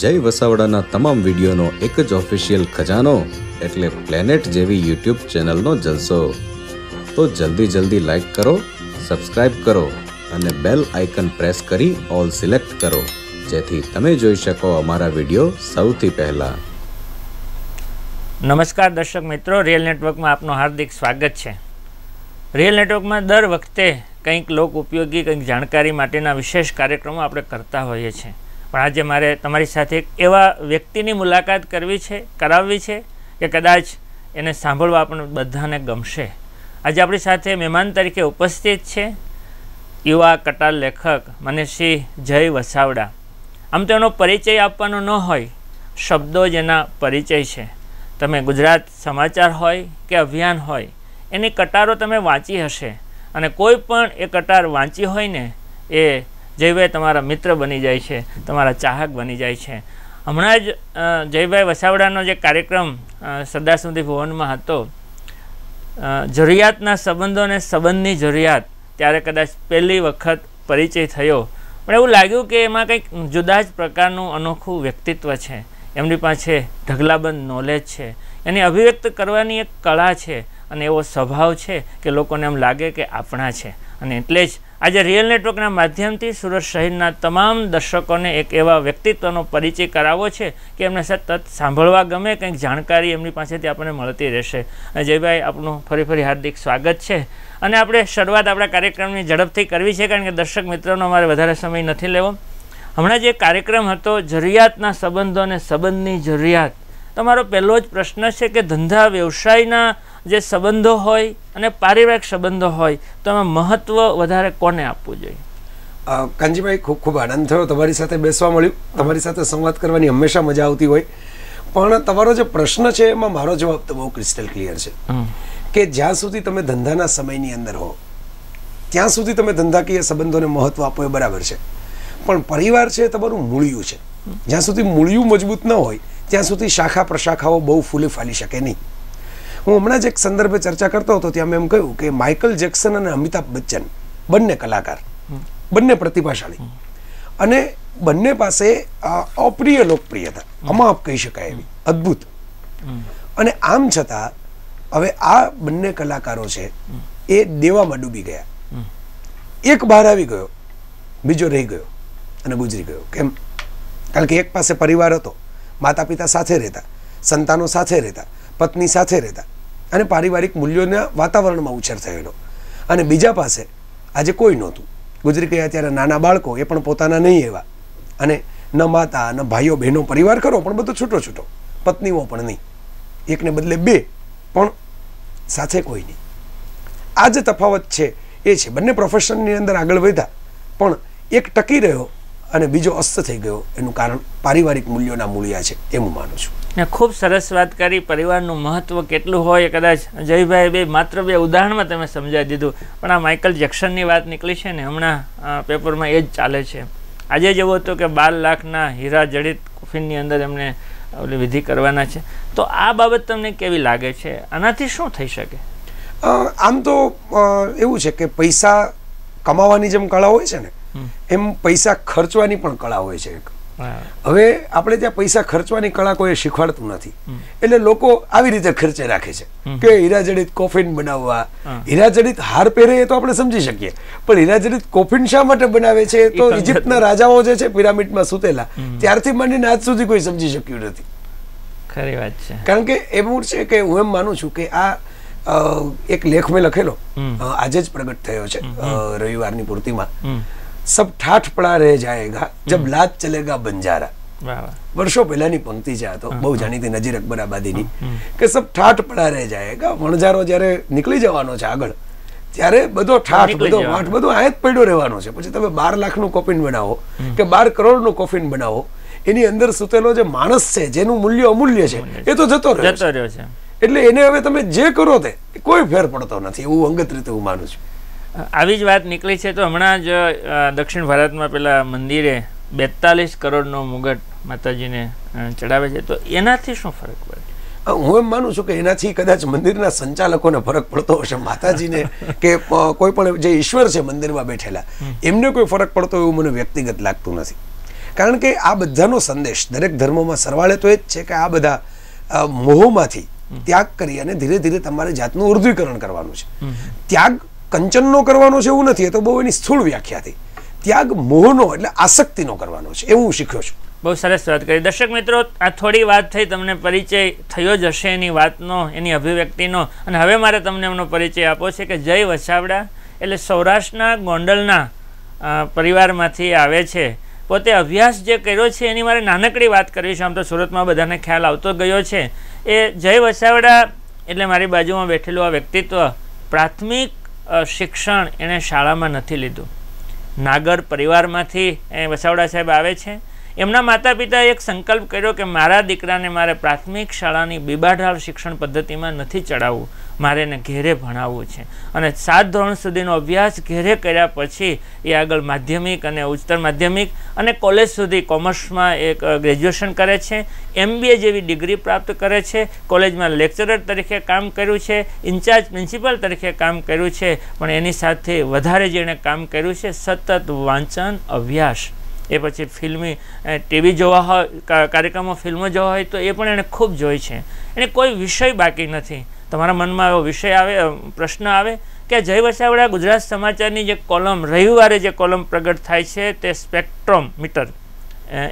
જય વસાવડાના તમામ વિડીયોનો એક જ ઓફિશિયલ ખજાનો એટલે પ્લેનેટ જેવી યુટ્યુબ ચેનલનો જલસો. તો જલ્દી જલ્દી લાઈક કરો સબસ્ક્રાઇબ કરો અને બેલ આઇકન પ્રેસ કરી ઓલ સિલેક્ટ કરો, જેથી તમે જોઈ શકો અમારા વીડિયો સૌથી પહેલા. નમસ્કાર દર્શક મિત્રો રિયલ નેટવર્કમાં આપનું હાર્દિક સ્વાગત છે. રિયલ નેટવર્કમાં દર વખતે કંઈક લોક ઉપયોગી, કંઈક જાણકારી માટેના વિશેષ કાર્યક્રમો આપણે કરતા હોઈએ છીએ. પણ આજે મારે તમારી સાથે એવા વ્યક્તિની મુલાકાત કરવી છે, કરાવવી છે કે કદાચ એને સાંભળવા આપણને બધાને ગમશે. આજે આપણી સાથે મહેમાન તરીકે ઉપસ્થિત છે યુવા કટાર લેખક મનીષસિંહ જય વસાવડા. આમ તો એનો પરિચય આપવાનો ન હોય, શબ્દો જ એના પરિચય છે. તમે ગુજરાત સમાચાર હોય કે અભિયાન હોય, એની કટારો તમે વાંચી હશે અને કોઈ પણ એ કટાર વાંચી હોય ને, એ જયભાઈ તમારા મિત્ર બની જાય છે તમારા ચાહક બની જાય છે. હમણાં જ જયભાઈ વસાવડાનો જે કાર્યક્રમ અ, સરદાર સ્મૃતિ ભવનમાં હતો જરૂરિયાતના સંબંધો અને સંબંધની જરૂરિયાત ત્યારે કદાચ પહેલી વખત પરિચય થયો. પણ એવું લાગ્યું કે એમાં કંઈક જુદા જ પ્રકારનું અનોખું વ્યક્તિત્વ છે. એમની પાસે ઢગલાબંધ નોલેજ છે. એની અભિવ્યક્ત કરવાની એક કળા છે અને એવો સ્વભાવ છે કે લોકોને એમ લાગે કે આપણા છે. અને એટલે જ આજે રિયલ નેટવર્કના માધ્યમથી સુરત શહેરના તમામ દર્શકોને એક એવા વ્યક્તિત્વનો પરિચય કરાવવો છે કે એમને સતત સાંભળવા ગમે, કંઈક જાણકારી એમની પાસેથી આપણને મળતી રહેશે. જયભાઈ, આપનું ફરી ફરી હાર્દિક સ્વાગત છે. અને આપણે શરૂઆત આપણા કાર્યક્રમની ઝડપથી કરવી છે, કારણ કે દર્શક મિત્રોનો અમારે વધારે સમય નથી લેવો. હમણાં જે કાર્યક્રમ હતો, જરૂરિયાતના સંબંધો અને સંબંધની જરૂરિયાત, તમારો પહેલો જ પ્રશ્ન છે કે ધંધા વ્યવસાયના જે સંબંધો હોય અને પારિવારિક સંબંધો હોય તો એમાં મહત્વ વધારે કોને આપવું જોઈએ? કાનજીભાઈ ખૂબ ખૂબ આનંદ થયો. તમારી સાથે બેસવા મળ્યું. તમારી સાથે સંવાદ કરવાની હંમેશા મજા આવતી હોય. પણ તમારો જે પ્રશ્ન છે એમાં મારો જવાબ તો બહુ ક્રિસ્ટલ ક્લિયર છે. કે જ્યાં સુધી તમે ધંધાના સમયની અંદર હો ત્યાં સુધી તમે ધંધાકીય સંબંધોને મહત્વ આપો એ બરાબર છે. પણ પરિવાર છે તમારું મૂળિયું છે. જ્યાં સુધી મૂળિયું મજબૂત ન હોય ત્યાં સુધી શાખા પ્રશાખાઓ બહુ ફૂલી ફાલી શકે નહીં. હું હમણાં જ એક સંદર્ભે ચર્ચા કરતો હતો ત્યાં મેં એમ કહ્યું કે માઇકલ જેક્સન અને અમિતાભ બચ્ચન બંને કલાકાર બંને પ્રતિભાશાળી. અને બંને પાસે અપ્રિય લોકપ્રિયતા અમાપ કહી શકાય એવી અદ્ભુત. અને આમ છતાં હવે આ બંને કલાકારો છે એ દેવામાં ડૂબી ગયા. એક બહાર આવી ગયો બીજો રહી ગયો અને ગુજરી ગયો. કેમ? કારણ કે એક પાસે પરિવાર હતો માતા પિતા સાથે રહેતા સંતાનો સાથે રહેતા પત્ની સાથે રહેતા અને પારિવારિક મૂલ્યોના વાતાવરણમાં ઉછેર થયેલો. અને બીજા પાસે આજે કોઈ નહોતું. ગુજરી ગયા ત્યારે નાના બાળકો એ પણ પોતાના નહીં એવા. અને ન માતા, ન ભાઈઓ, બહેનો, પરિવાર ખરો, પણ બધો છૂટો છૂટો. પત્નીઓ પણ નહીં. એકને બદલે બે પણ સાથે કોઈ નહીં. આ જે તફાવત છે, એ છે. બંને પ્રોફેશનની અંદર આગળ વધ્યા. પણ એક ટકી રહ્યો અને બીજો અસ્ત થઈ ગયો. એનું કારણ પારિવારિક મૂલ્યોના મૂળિયા છે એમ હું માનું છું. ને ખૂબ સરસ વાત કરી. પરિવારનું મહત્વ કેટલું હોય કદાચ જયભાઈ બે માત્ર બે ઉદાહરણમાં તમે સમજાવી દીધું. પણ આ માઇકલ જેક્સનની વાત નીકળી છે ને હમણાં પેપરમાં એ જ ચાલે છે. આજે જેવો હતો કે બાર લાખના હીરા જડિત કોફિનની અંદર એમને ઓલી વિધિ કરવાના છે. તો આ બાબત તમને કેવી લાગે છે? આનાથી શું થઈ શકે? આમ તો એવું છે કે પૈસા કમાવાની જેમ કળા હોય છે ને એમ પૈસા ખર્ચવાની પણ કળા હોય છે એક. હવે આપણે ત્યાં પૈસા ખર્ચવાની કળા કોઈ શીખવાડતું નથી. એટલે લોકો આવી રીતે ખર્ચે રાખે છે. કે હીરાજડિત કોફિન બનાવવા. હીરાજડિત હાર પહેરે એ તો આપણે સમજી શકીએ. પણ હીરાજડિત કોફિન શા માટે બનાવે છે? તો ઇજિપ્તના રાજાઓ જે છે પિરામિડમાં સૂતેલા. ત્યારથી માંડીને આજ સુધી કોઈ સમજી શક્યું નથી. ખરી વાત છે. કારણ કે એવું છે કે હું એમ માનું છું કે આ એક લેખ મેં લખેલો. આજે જ પ્રગટ થયો છે રવિવારની પૂર્તિમાં. સબ ઠાઠ પડા રહે જાયેગા જબ લાત ચલેગા બંજારા વર્ષો પહેલાની પંક્તિ છે આ તો બહુ જાણીતી નજીર અકબર આબાદીની કે સબ ઠાઠ પડા રહે જાયેગા વણઝારો જ્યારે નીકળી જવાનો છે આગળ ત્યારે બધો ઠાઠ બધો. વાંઠ બધો આ જ પડ્યો રહેવાનો છે. પછી તમે બાર લાખનું કોફિન બનાવો કે બાર કરોડનું કોફિન બનાવો એની અંદર સૂતેલો જે માણસ છે જેનું મૂલ્ય અમૂલ્ય છે એ તો જતો રહ્યો છે. એટલે એને હવે તમે જે કરો તે કોઈ ફેર પડતો નથી એવું અંગત રીતે હું માનું છું. આવી જ વાત નીકળી છે તો હમણાં જ દક્ષિણ ભારતમાં પેલા મંદિરે બેતાલીસ કરોડનો મુગટ માતાજીને ચડાવે છે. તો એનાથી શું ફરક પડે? હું એમ માનું છું કે એનાથી કદાચ મંદિરના સંચાલકોને ફરક પડતો હશે માતાજીને કે કોઈ પણ જે ઈશ્વર છે મંદિરમાં બેઠેલા એમને કોઈ ફરક પડતો એવું મને વ્યક્તિગત લાગતું નથી. કારણ કે આ બધાનો સંદેશ દરેક ધર્મોમાં સરવાળે તો એ જ છે કે આ બધા મોહમાંથી ત્યાગ કરી અને ધીરે ધીરે તમારે જાતનું ઉર્ધ્વીકરણ કરવાનું છે. ત્યાગ કંચનનો કરવાનો છે એવું નથી, એ તો બહુ એની સ્થૂળ વ્યાખ્યા હતી. ત્યાગ મોહનો એટલે આસક્તિનો કરવાનો છે, એવું શીખ્યો છું. બહુ સરસ વાત કરી. દર્શક મિત્રો, આ થોડી વાત થઈ, તમને પરિચય થયો જ હશે એની વાતનો, એની અભિવ્યક્તિનો. અને હવે મારે તમને એમનો પરિચય આપવો છે કે જય વસાવડા, એટલે સૌરાષ્ટ્રના ગોંડલના પરિવારમાંથી આવે છે. પોતે અભ્યાસ જે કર્યો છે, એની મારે નાનકડી વાત કરવી છે. આમ તો સુરતમાં બધાને ખ્યાલ આવતો ગયો છે. એ જય વસાવડા, એટલે મારી બાજુમાં બેઠેલું આ વ્યક્તિત્વ પ્રાથમિક શિક્ષણ એણે શાળામાં નથી લીધું. નાગર પરિવારમાંથી એ વસાવડા સાહેબ આવે છે. એમના માતા પિતાએ એક સંકલ્પ કર્યો કે મારા દીકરાને મારે પ્રાથમિક શાળાની બીબાઢાળ શિક્ષણ પદ્ધતિમાં નથી ચડાવવું. મારે એને ઘેરે ભણાવવું છે. અને સાત ધોરણ સુધીનો અભ્યાસ ઘેરે કર્યા પછી એ આગળ માધ્યમિક અને ઉચ્ચતર માધ્યમિક અને કોલેજ સુધી કોમર્સમાં એક ગ્રેજ્યુએશન કરે છે. એમબીએ જેવી ડિગ્રી પ્રાપ્ત કરે છે. કોલેજમાં લેક્ચરર તરીકે કામ કર્યું છે. ઇન્ચાર્જ પ્રિન્સિપાલ તરીકે કામ કર્યું છે. પણ એની સાથે વધારે જેણે કામ કર્યું છે સતત વાંચન, અભ્યાસ. એ પછી ફિલ્મી ટીવી જોવા હોય કાર્યક્રમો ફિલ્મો જોવા હોય તો એ પણ એણે ખૂબ જોઈ છે. એને કોઈ વિષય બાકી નથી. તમારા મનમાં એવો વિષય આવે પ્રશ્ન આવે કે જય વસાવડા ગુજરાત સમાચારની જે કોલમ, રવિવારે જે કોલમ પ્રગટ થાય છે તે સ્પેક્ટ્રોમ મીટર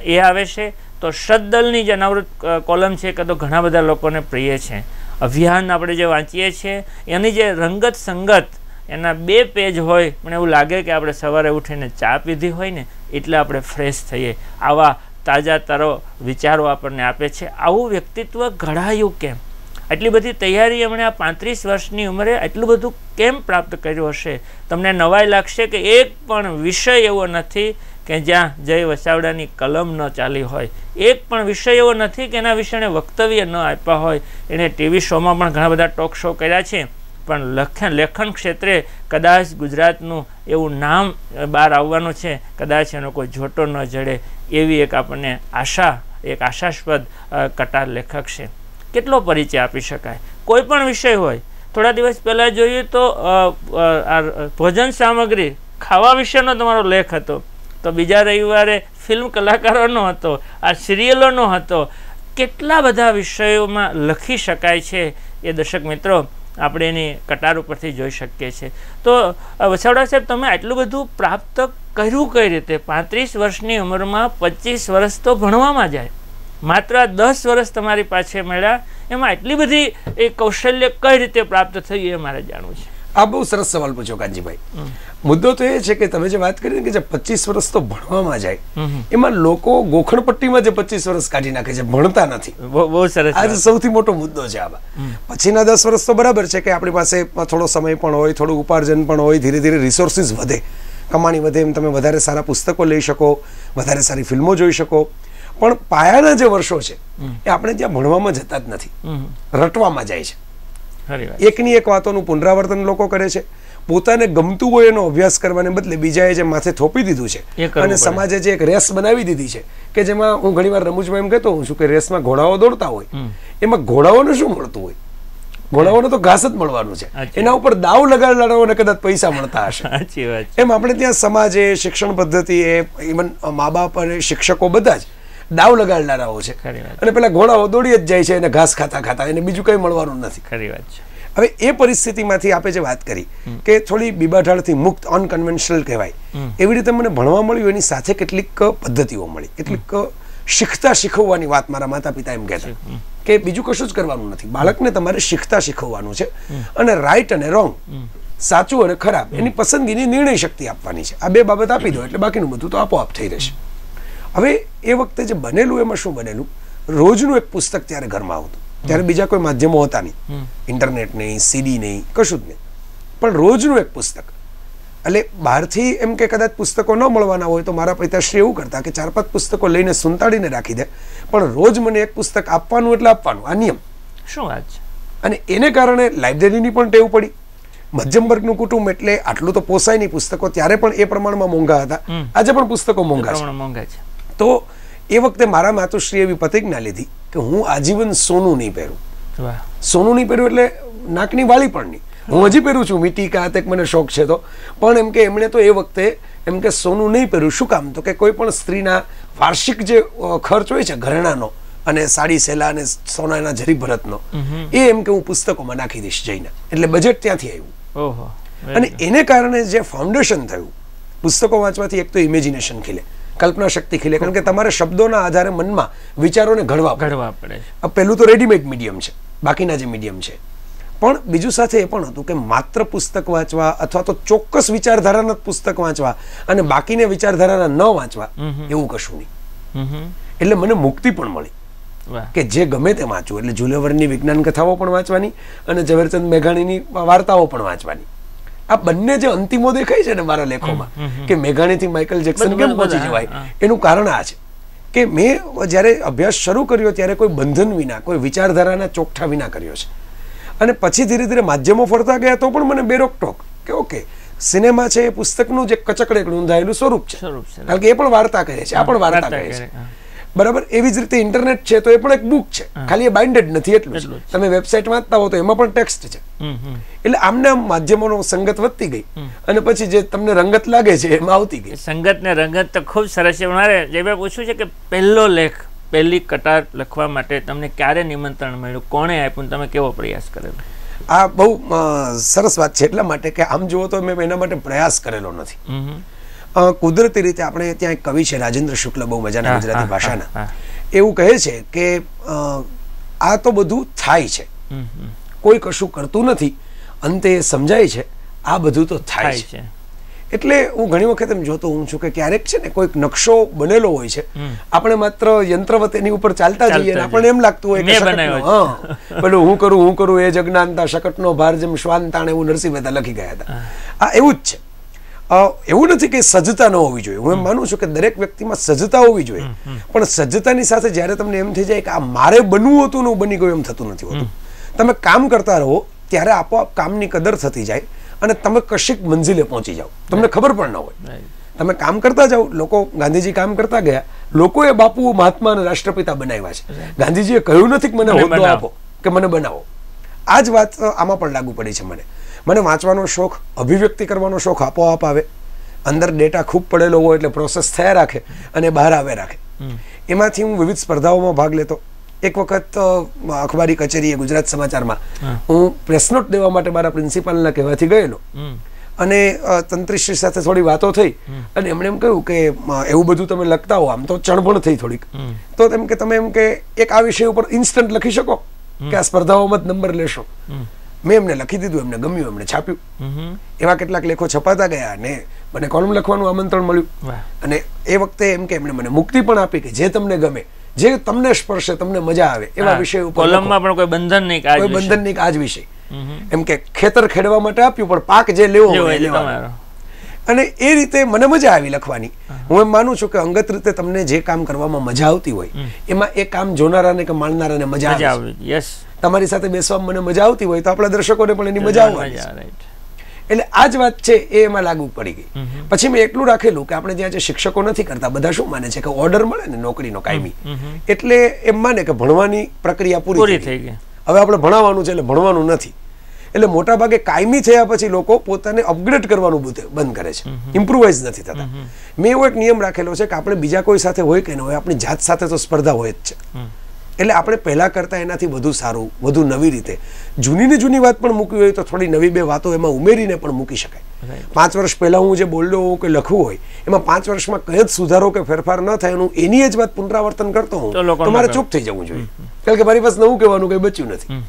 એ આવે છે. તો શ્રદ્ધલની જે અનાવૃત કોલમ છે કે તો ઘણા બધા લોકોને પ્રિય છે. અભિયાન આપણે જે વાંચીએ છીએ એની જે રંગત સંગત, એના બે પેજ હોય, મને એવું લાગે કે આપણે સવારે ઉઠીને ચા પીધી હોય ને, એટલે આપણે ફ્રેશ થઈએ. આવા તાજા તારો વિચારો આપણને આપે છે. આવું વ્યક્તિત્વ ઘડાયું કેમ? આટલી બધી તૈયારી એમણે આ પાંત્રીસ વર્ષની ઉંમરે આટલું બધું કેમ પ્રાપ્ત કર્યું હશે? તમને નવાઈ લાગશે કે એક પણ વિષય એવો નથી કે જ્યાં જય વસાવડાની કલમ ન ચાલી હોય. એક પણ વિષય એવો નથી કે એના વિશે એણે વક્તવ્ય ન આપ્યા હોય. એણે ટીવી શોમાં પણ ઘણા બધા ટોક શો કર્યા છે. પણ લખન, લેખન ક્ષેત્રે કદાચ ગુજરાતનું એવું નામ બહાર આવવાનું છે. કદાચ એનો કોઈ જોટો ન જડે. એવી એક આપણને આશા, એક આશાસ્પદ કટાર લેખક છે. કેટલો પરિચય આપી શકાય? કોઈ પણ વિષય હોય. થોડા દિવસ પહેલાં જોઈએ તો ભોજન સામગ્રી ખાવા વિશેનો તમારો લેખ હતો. તો બીજા રવિવારે ફિલ્મ કલાકારોનો હતો, આ સિરિયલોનો હતો. કેટલા બધા વિષયોમાં લખી શકાય છે એ દર્શક મિત્રો, આપણે એની કટાર ઉપરથી જોઈ શકીએ છીએ. તો વસાવડા સાહેબ, તમે આટલું બધું પ્રાપ્ત કર્યું કઈ રીતે? પાંત્રીસ વર્ષની ઉંમરમાં પચીસ વર્ષ તો ભણવામાં જાય. માત્ર દસ વર્ષ તમારી પાસે મળ્યા. એમાં એટલી બધી એ કૌશલ્ય કઈ રીતે પ્રાપ્ત થયું એ મારે જાણવું છે. આ બહુ સરસ સવાલ પૂછ્યો કાનજીભાઈ. મુદ્દો તો એ છે કે તમે જે વાત કરી ને કે જે પચીસ વર્ષ તો ભણવામાં જાય. એમાં લોકો ગોખણપટ્ટીમાં જે પચીસ વર્ષ કાઢી નાખે છે ભણતા નથી. બહુ બહુ સરસ આ સૌથી મોટો મુદ્દો છે આમાં. પછીના દસ વર્ષ તો બરાબર છે કે આપણી પાસે થોડો સમય પણ હોય થોડું ઉપાર્જન પણ હોય ધીરે ધીરે રિસોર્સિસ વધે. કમાણી વધે એમ તમે વધારે સારા પુસ્તકો લઈ શકો વધારે સારી ફિલ્મો જોઈ શકો. પણ પાયાના જે વર્ષો છે એ આપણે ત્યાં ભણવામાં જતા જ નથી. રટવામાં જાય છે. એકની એક વાતોનું પુનરાવર્તન લોકો કરે છે. પોતાને ગમતું હોય એનો અભ્યાસ કરવાને બદલે બીજાએ જે માથે થોપી દીધું છે અને સમાજે જે એક રેસ બનાવી દીધી છે કે જેમાં હું ઘણીવાર રમૂજમાં એમ કહેતો હું છું કે રેસમાં ઘોડાઓ દોડતા હોય. એમાં ઘોડાઓને શું મળતું હોય? ઘોડાઓને તો ઘાસ જ મળવાનું છે. એના ઉપર દાવ લગાડનારાઓને કદાચ પૈસા મળતા હશે. એમ આપણે ત્યાં સમાજે શિક્ષણ પદ્ધતિએ ઇવન મા બાપ અને શિક્ષકો બધા જ દાવ લગાડનારાઓ છે. અને પેલા ઘોડાઓ દોડી જ જાય છે અને ઘાસ ખાતા ખાતા એને બીજું કંઈ મળવાનું નથી. ખરી વાત છે. હવે એ પરિસ્થિતિમાંથી આપે જે વાત કરી કે થોડી બીબાઢાળથી મુક્ત અનકન્વેન્શનલ કહેવાય. એવી રીતે મને ભણવા મળ્યું એની સાથે કેટલીક પદ્ધતિઓ મળી. કેટલીક શીખતા શીખવવાની વાત મારા માતા પિતા એમ કહેતા. કે બીજું કશું જ કરવાનું નથી. બાળકને તમારે શીખતા શીખવવાનું છે. અને રાઈટ અને રોંગ સાચું અને ખરાબ એની પસંદગીની નિર્ણય શક્તિ આપવાની છે. આ બે બાબત આપી દો એટલે બાકીનું બધું તો આપોઆપ થઈ રહેશે. હવે એ વખતે જે બનેલું એમાં શું બનેલું? રોજનું એક પુસ્તક ત્યારે ઘરમાં આવતું. ત્યારે બીજા કોઈ માધ્યમો હતા નહીં. ઇન્ટરનેટ નહીં સીડી નહીં કશું જ નહીં. પણ રોજનું એક પુસ્તક. એટલે બહારથી એમ કે કદાચ પુસ્તકો ન મળવાના હોય તો મારા પિતાશ્રી એવું કરતા કે ચાર પાંચ પુસ્તકો લઈને સુંતાડીને રાખી દે. પણ રોજ મને એક પુસ્તક આપવાનું એટલે આપવાનું આ નિયમ. શું વાત છે? અને એને કારણે લાઇબ્રેરીની પણ ટેવ પડી. મધ્યમ વર્ગનું કુટુંબ એટલે આટલું તો પોસાય નહીં પુસ્તકો ત્યારે પણ એ પ્રમાણમાં મોંઘા હતા. આજે પણ પુસ્તકો મોંઘા છે. મોંઘા છે. તો એ વખતે મારા માતુશ્રી એવી પ્રતિજ્ઞા લીધી કે હું આજીવન સોનું નહીં પહેરું. સોનું નહીં પહેર્યું એટલે નાકની વાળી પણ નહીં. હું હજી પહેરું છું. મીટી કા તે મને શોખ છે તો. પણ એમ કે એમણે તો એ વખતે એમ કે સોનું નહીં પહેર્યું શું કામ? તો કે કોઈ પણ સ્ત્રીના વાર્ષિક જે ખર્ચ હોય છે ઘરેણાનો અને સાડી સેલા અને સોનાના જરી ભરતનો એ એમ કે હું પુસ્તકોમાં નાખી દઈશ જઈને. એટલે બજેટ ત્યાંથી આવ્યું. ઓહો. અને એને કારણે જે ફાઉન્ડેશન થયું પુસ્તકો વાંચવાથી એક તો ઇમેજિનેશન ખીલે. કલ્પના શક્તિ ખીલે. કારણ કે તમારે શબ્દોના આધારે મનમાં વિચારોને ઘડવા ઘડવા પડે. આ પહેલું તો રેડીમેડ મીડિયમ છે. બાકીના જે મીડિયમ છે. પણ બીજું સાથે એ પણ હતું કે માત્ર પુસ્તક વાંચવા અથવા તો ચોક્કસ વિચારધારાના પુસ્તક વાંચવા અને બાકીને વિચારધારાના ન વાંચવા એવું કશું નહીં. એટલે મને મુક્તિ પણ મળી. કે જે ગમે તે વાંચવું. એટલે જુલેવરની વિજ્ઞાન કથાઓ પણ વાંચવાની અને ઝવેરચંદ મેઘાણીની વાર્તાઓ પણ વાંચવાની. આ બંને જે અંતિમો દેખાય છે ને મારા લેખોમાં કે મેઘાણીથી માઇકલ જેક્સન કેમ પહોંચી જવાય? એનું કારણ આ છે કે મેં જ્યારે અભ્યાસ શરૂ કર્યો ત્યારે કોઈ બંધન વિના કોઈ વિચારધારાના ચોકઠા વિના કર્યો છે. અને પછી ધીરે ધીરે માધ્યમો ફરતા ગયા તો પણ મને બેરોકટોક કે ઓકે સિનેમા છે એ પુસ્તકનું જે કચકડે નોંધાયેલું સ્વરૂપ છે. કારણ કે એ પણ વાર્તા કહે છે આ પણ વાર્તા કરે, છે. બરાબર? એવી જ રીતે ઇન્ટરનેટ છે તો એ પણ એક બુક છે. ખાલી એ બાઇન્ડેડ નથી એટલું તમે વેબસાઇટ વાંચતા હો તો એમાં પણ ટેક્સ્ટ છે. એટલે આમને આમ માધ્યમોનો સંગત વધતી ગઈ. અને પછી જે તમને રંગત લાગે છે એમાં આવતી ગઈ. સંગત ને રંગત તો ખૂબ સરસ છે. મારે જે મેં પૂછ્યું છે કે પહેલો લેખ પહેલી કટાર લખવા માટે તમને ક્યારે નિમંત્રણ મળ્યું? કોણે આપ્યું તમે કેવો પ્રયાસ કરેલો? આ બહુ સરસ વાત છે એટલા માટે કે આમ જુઓ તો મેં એના માટે પ્રયાસ કરેલો નથી. કુદરતી રીતે આપણે ત્યાં એક કવિ છે રાજેન્દ્ર શુક્લ બહુ મજાના ગુજરાતી ભાષાના. એવું કહે છે કે આ તો બધું થાય છે. કોઈ કશું કરતું નથી. અંતે સમજાય છે આ બધું તો થાય છે. એટલે હું ઘણી વખત એમ જોતો હું છું કે ક્યારેક છે ને કોઈક નકશો બનેલો હોય છે. આપણે માત્ર યંત્રવત એની ઉપર ચાલતા જઈએ આપણને એમ લાગતું હોય કે પેલું હું કરું હું કરું એ જજ્ઞાનતા શકટનો ભાર જેમ શ્વાન તાણે એવું નરસિંહ મહેતા લખી ગયા હતા. આ એવું જ છે. એવું નથી કે સજ્જતા ન હોવી જોઈએ. હું એમ માનું છું કે દરેક વ્યક્તિમાં સજ્જતા હોવી જોઈએ. પણ સજ્જતાની સાથે જ્યારે તમને એમ થઈ જાય કે આ મારે બનવું હતું ને બની ગયું એમ થતું નથી હોતું. તમે કામ કરતા રહો ત્યારે આપોઆપ કામની કદર થતી જાય અને તમે કશીક મંજિલે પહોંચી જાઓ. તમને ખબર પણ ન હોય. તમે કામ કરતા જાઓ. લોકો ગાંધીજી કામ કરતા ગયા. લોકોએ બાપુ મહાત્મા અને રાષ્ટ્રપિતા બનાવ્યા છે. ગાંધીજીએ કહ્યું નથી કે મને હોદ્દો આપો કે મને બનાવો. આ જ વાત આમાં પણ લાગુ પડી છે મને. મને વાંચવાનો શોખ અભિવ્યક્તિ કરવાનો શોખ આપોઆપ આવે. અંદર ડેટા ખૂબ પડેલો હોય એટલે પ્રોસેસ થયા રાખે અને બહાર આવે રાખે. એમાંથી હું વિવિધ સ્પર્ધાઓમાં ભાગ લેતો. એક વખત અખબારી કચેરીએ ગુજરાત સમાચારમાં હું. પ્રેસ નોટ દેવા માટે મારા પ્રિન્સિપાલના કહેવાથી ગયેલો. અને તંત્રીશ્રી સાથે થોડી વાતો થઈ અને એમણે એમ કહ્યું કે એવું બધું તમે લખતા હો આમ તો ચણભણ થઈ થોડીક. તો તેમ કે તમે એમ કે એક આ વિષય ઉપર ઇન્સ્ટન્ટ લખી શકો કે આ સ્પર્ધાઓમાં જ નંબર લેશો. મેં એમને લખી દીધું એમને ગમ્યું એમને છાપ્યું. એવા કેટલાક લેખો છપાતા ગયા અને મને કોલમ લખવાનું આમંત્રણ મળ્યું. અને એ વખતે એમ કે એમણે મને મુક્તિ પણ આપી કે જે તમને ગમે જે તમને સ્પર્શે તમને મજા આવે એવા વિષય ઉપર કોલમમાં પણ કોઈ બંધન નહીં કોઈ બંધન નહીં આજ વિષય. એમ કે ખેતર ખેડવા માટે આપ્યું પણ પાક જે લેવો હોય લેવાનો. અને એ રીતે મને મજા આવી લખવાની. હું. એમ માનું છું કે અંગત રીતે તમને જે કામ કરવામાં મજા આવતી હોય એમાં એ કામ જોનારાને કે માણનારાને મજા મજા આવે યસ તમારી સાથે બેસવામાં મને મજા આવતી હોય તો આપણા દર્શકોને પણ એની મજા આવવાની એટલે આ જ વાત છે એ એમાં લાગુ પડી ગઈ. પછી મેં એટલું રાખેલું કે આપણે જ્યાં જે શિક્ષકો નથી કરતા બધા શું માને છે કે ઓર્ડર મળે ને નોકરીનો કાયમી? એટલે એમ માને કે ભણવાની પ્રક્રિયા પૂરી થઈ ગઈ. હવે આપણે ભણાવવાનું છે એટલે ભણવાનું નથી. એટલે મોટા ભાગે કાયમી થયા પછી લોકો પોતાને અપગ્રેડ કરવાનું બધે- બંધ કરે છે. ઇમ્પ્રુવાઇઝ નથી થતા. મેં એવો એક નિયમ રાખેલો છે કે આપણે બીજા કોઈ સાથે હોય કે ન હોય આપણી જાત સાથે તો સ્પર્ધા હોય જ છે. એટલે આપણે પહેલા કરતા એનાથી વધુ સારું વધુ નવી રીતે. જૂની ને જૂની વાત પણ મૂકવી હોય તો થોડી નવી બે વાતો એમાં ઉમેરીને પણ મૂકી શકાય. પાંચ વર્ષ પહેલા હું જે બોલ્યો હોઉં કે લખવું હોય એમાં પાંચ વર્ષમાં કયો જ સુધારો કે ફેરફાર ન થાય એનું એની જ વાત પુનરાવર્તન કરતો હું તો મારે. ચૂપ થઈ જવું જોઈએ. કારણ કે મારી પાસે નવું કહેવાનું કંઈ બચ્યું નથી.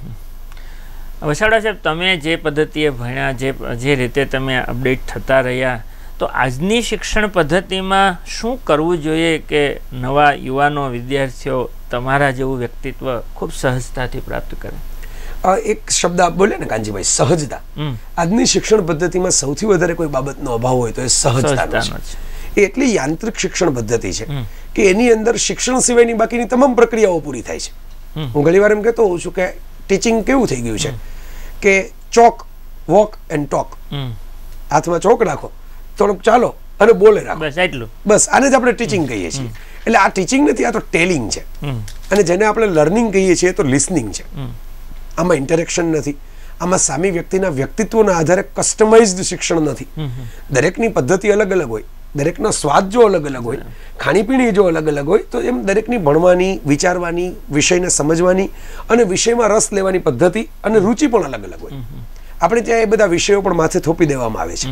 વસાવડા સાહેબ તમે જે પદ્ધતિએ ભણ્યા જે જે રીતે તમે અપડેટ થતા રહ્યા તો આજની શિક્ષણ પદ્ધતિમાં શું કરવું જોઈએ કે નવા યુવાનો વિદ્યાર્થીઓ તમારા જેવું વ્યક્તિત્વ ખૂબ સહજતાથી પ્રાપ્ત કરે? એક શબ્દ આપ બોલે ને કાનજીભાઈ સહજતા. આજની શિક્ષણ પદ્ધતિમાં સૌથી વધારે કોઈ બાબતનો અભાવ હોય તો એ સહજતાનો છે. એ એટલી યાંત્રિક શિક્ષણ પદ્ધતિ છે કે એની અંદર શિક્ષણ સિવાયની બાકીની તમામ પ્રક્રિયાઓ પૂરી થાય છે. હું ઘણી વાર એમ કહેતો હોઉં છું કે ટીચિંગ કેવું થઈ ગયું છે કે ચોક વોક એન્ડ ટોક. હાથમાં ચોક રાખો. થોડુંક ચાલો અને બોલે રાખો. બસ એટલું બસ આને જ આપણે ટીચિંગ કહીએ છીએ. એટલે આ ટીચિંગ નથી આ તો ટેલિંગ છે. અને જેને આપણે લર્નિંગ કહીએ છીએ તો લિસનિંગ છે. આમાં ઇન્ટરેક્શન નથી. આમાં સામી વ્યક્તિના વ્યક્તિત્વના આધારે કસ્ટમાઇઝડ શિક્ષણ નથી. દરેકની પદ્ધતિ અલગ અલગ હોય. દરેકનો સ્વાદ જો અલગ અલગ હોય. ખાણીપીણી જો અલગ અલગ હોય તો એમ દરેકની ભણવાની વિચારવાની વિષયને સમજવાની અને વિષયમાં રસ લેવાની પદ્ધતિ અને રુચિ પણ અલગ અલગ હોય. આપણે ત્યાં એ બધા વિષયો પણ માથે થોપી દેવામાં આવે છે.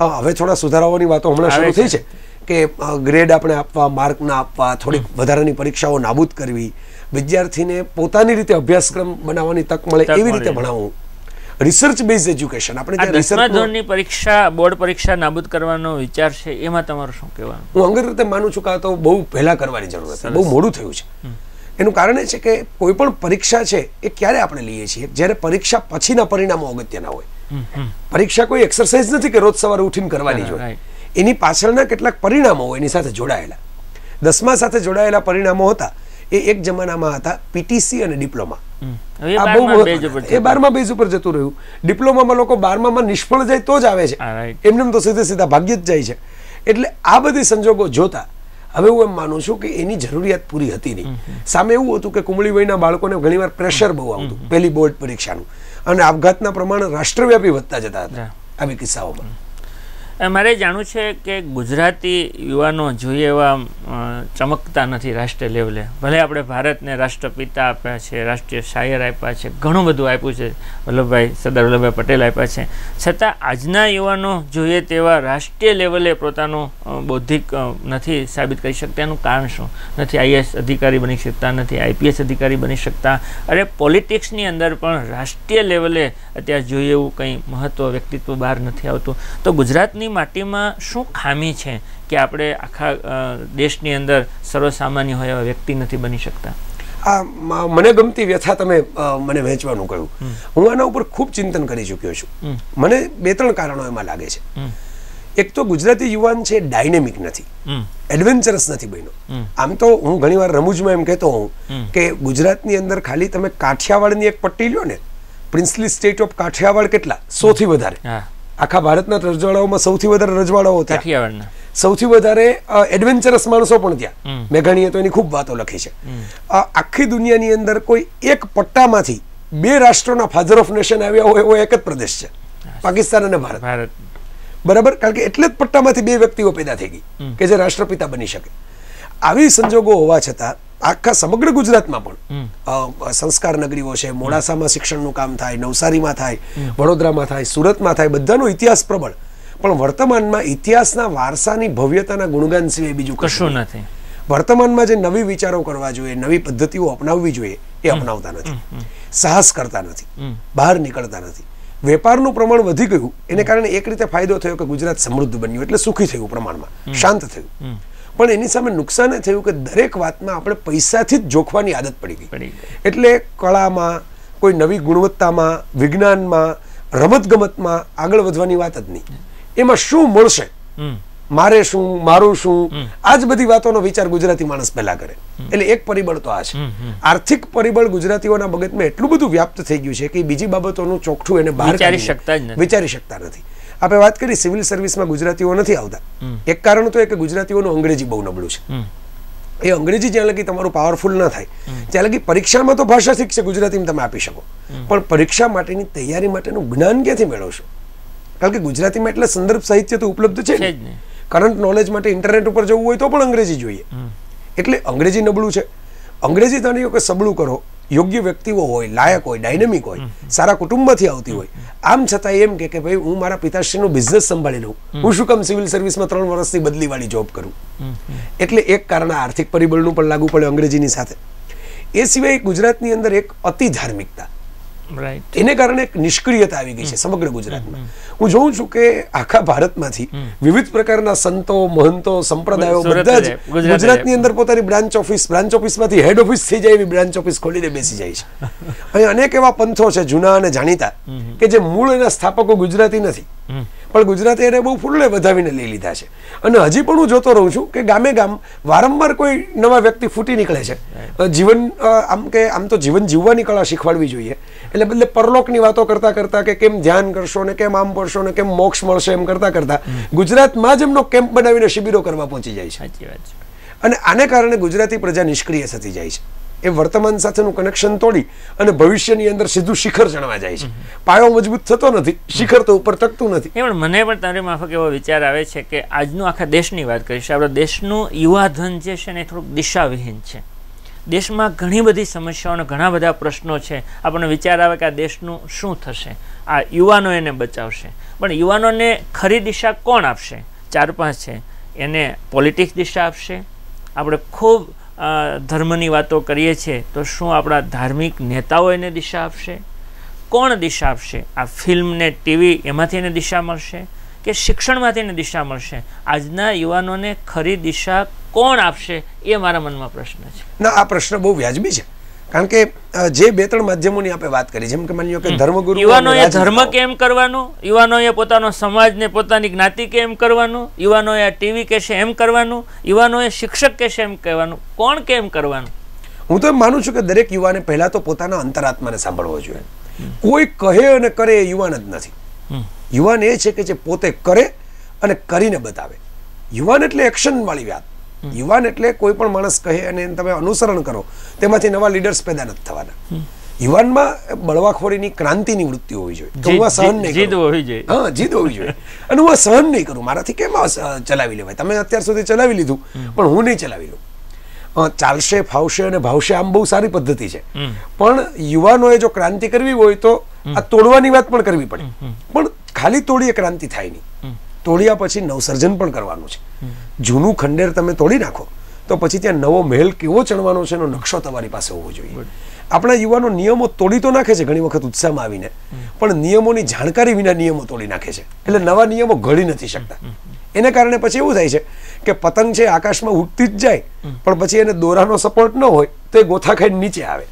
હવે થોડા સુધારાઓની વાતો હમણાં શરૂ થઈ છે. કે ગ્રેડ આપણે આપવા માર્ક ના આપવા થોડીક વધારાની પરીક્ષાઓ નાબૂદ કરવી વિદ્યાર્થીને પોતાની રીતે અભ્યાસક્રમ બનાવવાની તક મળે એવી રીતે ભણાવવું રિસર્ચ બેઝ એજ્યુકેશન આપણે રિસર્ચ ધોરણની પરીક્ષા બોર્ડ પરીક્ષા નાબૂદ કરવાનો વિચાર છે એમાં તમારું શું કહેવાનું? હું અંગત રીતે માનું છું કે આ તો બહુ પહેલા કરવાની જરૂર હતી બહુ મોડું થયું છે. એનું કારણ એ છે કે કોઈ પણ પરીક્ષા છે એ ક્યારે આપણે લઈએ છીએ? જ્યારે પરીક્ષા પછીના પરિણામો અગત્યના હોય. પરીક્ષા કોઈ એક્સરસાઇઝ નથી કે રોજ સવારે ઉઠીને કરવાની જ હોય. એની પાછળના કેટલાક પરિણામો હોય એની સાથે જોડાયેલા. દસમા સાથે જોડાયેલા પરિણામો હતા એ એક જમાનામાં હતા પીટીસી અને ડિપ્લોમા. એ આ બહુ બારમા બેઝ ઉપર એ બારમા બેઝ ઉપર જતું રહ્યું. ડિપ્લોમામાં લોકો બારમામાં નિષ્ફળ જાય તો જ આવે છે. એમને તો સીધે સીધા ભાગ્ય જ જાય છે. એટલે આ બધી સંજોગો જોતા હવે હું એમ માનું છું કે એની જરૂરિયાત પૂરી હતી નહીં. સામે એવું હતું કે કુમળી વયના બાળકોને ઘણીવાર પ્રેશર બહુ આવતું. પહેલી બોર્ડ પરીક્ષાનું. અને આપઘાતના પ્રમાણ રાષ્ટ્રવ્યાપી વધતા જતા હતા આવી કિસ્સાઓમાં. મારે જાણવું છે કે ગુજરાતી યુવાનો જોઈએ એવા ચમકતા નથી રાષ્ટ્રીય લેવલે. ભલે આપણે ભારતને રાષ્ટ્રપિતા આપ્યા છે, રાષ્ટ્રીય શાયર આપ્યા છે, ઘણું બધું આપ્યું છે, વલ્લભભાઈ, સરદાર વલ્લભભાઈ પટેલ આપ્યા છે. છતાં આજના યુવાનો જોઈએ તેવા રાષ્ટ્રીય લેવલે પોતાનું બૌદ્ધિક નથી સાબિત કરી શકતા. એનું કારણ શું? નથી આઈએસ અધિકારી બની શકતા, નથી આઈપીએસ અધિકારી બની શકતા. અરે પોલિટિક્સની અંદર પણ રાષ્ટ્રીય લેવલે અત્યારે જોઈએ એવું કંઈ મહત્ત્વ વ્યક્તિત્વ બહાર નથી આવતું. તો ગુજરાતની માટીમાં શું ખામી છે કે આપણે આખા દેશની અંદર સર્વસામાન્ય હોય એવા વ્યક્તિ નથી બની શકતા? આ મને ગમતી વ્યથા તમે મને વહેંચવાનું કહ્યું. હું આના ઉપર ખૂબ ચિંતન કરી ચૂક્યો છું. મને બે ત્રણ કારણો એમાં લાગે છે. એક તો ગુજરાતી યુવાન છે ડાયનેમિક નથી. એડવેન્ચરસ નથી બન્યો. આમ તો હું ઘણીવાર રમૂજમાં એમ કહેતો હોઉં કે ગુજરાતની અંદર ખાલી તમે કાઠિયાવાડની એક પટ્ટી લ્યો ને પ્રિન્સલી સ્ટેટ ઓફ કાઠિયાવાડ કેટલા? સૌથી વધારે. હા. આખા ભારતના રજવાડાઓમાં સૌથી વધારે રજવાડાઓ ત્યાં. સૌથી વધારે એડવેન્ચરસ માણસો પણ. ત્યાં. મેઘાણીએ તો એની ખૂબ વાતો લખી છે. આખી દુનિયાની અંદર કોઈ એક પટ્ટામાંથી બે રાષ્ટ્રોના ફાધર ઓફ નેશન આવ્યા હોય એવો એક જ પ્રદેશ છે. પાકિસ્તાન અને ભારત. બરાબર? કારણ કે એટલે જ પટ્ટામાંથી બે વ્યક્તિઓ પેદા થઈ ગઈ કે જે રાષ્ટ્રપિતા બની શકે. આવી સંજોગો હોવા છતાં આખા સમગ્ર ગુજરાતમાં પણ. સંસ્કાર નગરીઓ છે મોડાસામાં શિક્ષણનું કામ થાય નવસારીમાં થાય વડોદરામાં થાય સુરતમાં થાય બધાનો ઇતિહાસ પ્રબળ. પણ વર્તમાનમાં ઇતિહાસના વારસાની ભવ્યતાના ગુણગાન સિવાય બીજું કશું નથી. વર્તમાનમાં જે નવી વિચારો કરવા જોઈએ નવી પદ્ધતિઓ અપનાવવી જોઈએ એ અપનાવતા નથી. સાહસ કરતા નથી. બહાર નીકળતા નથી. વેપારનું પ્રમાણ વધી ગયું એને કારણે એક રીતે ફાયદો થયો કે ગુજરાત સમૃદ્ધ બન્યું એટલે સુખી થયું પ્રમાણમાં શાંત થયું. પણ એની સામે નુકસાન એ થયું કે દરેક વાતમાં આપણે પૈસાથી જ જોખવાની આદત પડી ગઈ. એટલે કળામાં કોઈ નવી ગુણવત્તામાં વિજ્ઞાનમાં રમતગમતમાં આગળ વધવાની વાત જ નહીં. એમાં શું મળશે? મારે શું મારું શું? આ જ બધી વાતોનો વિચાર ગુજરાતી માણસ પહેલા કરે. એટલે એક પરિબળ તો આ છે. આર્થિક પરિબળ ગુજરાતીઓના મગજમાં એટલું બધું વ્યાપ્ત થઈ ગયું છે કે બીજી બાબતોનું ચોખ્ઠું એને બહાર વિચારી શકતા નથી. આપણે વાત કરી સિવિલ સર્વિસમાં ગુજરાતીઓ નથી આવતા. એક કારણ તો એ કે ગુજરાતીઓનું અંગ્રેજી બહુ નબળું છે. એ અંગ્રેજી જ્યાં લગી તમારું પાવરફુલ ના થાય ત્યાં લગી પરીક્ષામાં તો ભાષા શીખશે ગુજરાતીમાં તમે આપી શકો. પણ પરીક્ષા માટેની તૈયારી માટેનું જ્ઞાન ક્યાંથી મેળવશો? કારણ કે ગુજરાતીમાં એટલે સંદર્ભ સાહિત્ય તો ઉપલબ્ધ છે કરંટ નોલેજ માટે ઇન્ટરનેટ ઉપર જવું હોય તો પણ અંગ્રેજી જોઈએ. એટલે અંગ્રેજી નબળું છે. અંગ્રેજી તને કે સબળું કરો. યોગ્ય વ્યક્તિઓ હોય લાયક હોય ડાયનેમિક હોય સારા કુટુંબમાંથી આવતી હોય. આમ છતાં એમ કે કે ભાઈ હું મારા પિતાશ્રીનો બિઝનેસ સંભાળી લઉં. હું શું કામ સિવિલ સર્વિસમાં ત્રણ વર્ષથી બદલીવાળી જોબ કરું? એટલે એક કારણ આર્થિક પરિબળનું પણ લાગુ પડે અંગ્રેજીની સાથે. એ સિવાય ગુજરાતની અંદર એક અતિ ધાર્મિકતા. એને કારણે એક નિષ્ક્રિયતા આવી ગઈ છે સમગ્ર ગુજરાતમાં. હું જોઉં છું કે આખા ભારતમાંથી વિવિધ પ્રકારના સંતો મહંતો સંપ્રદાયો બધા જ. ગુજરાતની અંદર પોતાની બ્રાન્ચ ઓફિસ બ્રાન્ચ ઓફિસમાંથી હેડ ઓફિસ થઈ જાય એવી બ્રાન્ચ ઓફિસ ખોલીને બેસી જાય છે. અહીં અનેક એવા પંથો છે જૂના અને જાણીતા કે જે મૂળ એના સ્થાપકો ગુજરાતી નથી. પણ ગુજરાતે એને બહુ ફૂલે વધાવીને લઈ લીધા છે. અને હજી પણ હું જોતો રહું છું કે ગામે ગામ વારંવાર કોઈ નવા વ્યક્તિ ફૂટી નીકળે છે. જીવન આમ કે આમ તો જીવન જીવવાની કળા શીખવાડવી જોઈએ. એટલે બદલે પરલોકની વાતો કરતા કરતા કે કેમ ધ્યાન કરશો ને કેમ આમ પડશો ને કેમ મોક્ષ મળશે એમ કરતા કરતા ગુજરાતમાં જ એમનો કેમ્પ બનાવીને શિબિરો કરવા પહોંચી જાય છે. અને આને કારણે ગુજરાતી પ્રજા નિષ્ક્રિય થતી જાય છે. એ વર્તમાન સાથેનું કનેક્શન તોડી અને ભવિષ્યની અંદર સીધું શિખર ચણવા જાય છે. પાયો મજબૂત થતો નથી, શિખર તો ઉપર ટકતું નથી. એ પણ મને પણ તારી માફક એવો વિચાર આવે છે કે આજનું આખા દેશની વાત કરીશ. આપણા દેશનું યુવાધન જે છે ને થોડુંક દિશાવિહીન છે. દેશમાં ઘણી બધી સમસ્યાઓ અને ઘણા બધા પ્રશ્નો છે. આપણને વિચાર આવે કે આ દેશનું શું થશે? આ યુવાનો એને બચાવશે. પણ યુવાનોને ખરી દિશા કોણ આપશે? ચાર પાંચ છે. એને પોલિટિક્સ દિશા આપશે. આપણે ખૂબ ધર્મની વાતો કરીએ છીએ, તો શું આપણા ધાર્મિક નેતાઓ એને દિશા આપશે? કોણ દિશા આપશે? આ ફિલ્મને ટીવી એમાંથી એને દિશા મળશે કે શિક્ષણમાંથી એને દિશા મળશે? આજના યુવાનોને ખરી દિશા કોણ આપશે એ મારા મનમાં પ્રશ્ન છે. ના, આ પ્રશ્ન બહુ વ્યાજબી છે. કારણ કે જે બે ત્રણ માધ્યમોની આપણે વાત કરી જેમ કે માની કે ધર્મગુરુ યુવાનોએ ધર્મ કેમ કરવાનો? યુવાનોએ પોતાનો સમાજને પોતાની જ્ઞાતિ કેમ કરવાનું? યુવાનોએ ટીવી કહેશે એમ કરવાનું? યુવાનોએ શિક્ષક કહેશે એમ કહેવાનું કોણ કેમ કરવાનું? હું તો એમ માનું છું કે દરેક યુવાને પહેલા તો પોતાના અંતરાત્માને સાંભળવો જોઈએ. કોઈ કહે અને કરે એ યુવાન જ નથી. યુવાન એ છે કે જે પોતે કરે અને કરીને બતાવે. યુવાન એટલે એક્શન વાળી વાત. યુવાન એટલે કોઈ પણ માણસ કહે અને એને તમે અનુસરણ કરો તેમાંથી નવા લીડર્સ પેદા નથી થવાના. યુવાનમાં બળવાખોરીની ક્રાંતિની વૃત્તિ હોવી જોઈએ. હું આ સહન નહીં જીદ હોવી જોઈએ. હા જીદ હોવી જોઈએ. અને હું આ સહન નહીં કરું. મારાથી કેમ ચલાવી લેવાય? તમે અત્યાર સુધી ચલાવી લીધું પણ હું નહીં ચલાવી લઉં. ચાલશે ફાવશે અને ભાવશે આમ બહુ સારી પદ્ધતિ છે. પણ યુવાનોએ જો ક્રાંતિ કરવી હોય તો આ તોડવાની વાત પણ કરવી પડે. પણ ખાલી તોડીએ ક્રાંતિ થાય નહીં. તોડ્યા પછી નવસર્જન પણ કરવાનું છે. જૂનું ખંડેર તમે તોડી નાખો તો પછી ત્યાં નવો મહેલ કેવો ચણવાનો છે એનો નકશો તમારી પાસે હોવો જોઈએ. આપણા યુવાનો નિયમો તોડી તો નાખે છે ઘણી વખત ઉત્સાહમાં આવીને પણ નિયમોની જાણકારી વિના નિયમો તોડી નાખે છે. એટલે નવા નિયમો ઘડી નથી શકતા. એને કારણે પછી એવું થાય છે કે પતંગ છે આકાશમાં ઉડતી જ જાય પણ પછી એને દોરાનો સપોર્ટ ન હોય તો એ ગોથા ખાઈને નીચે આવે.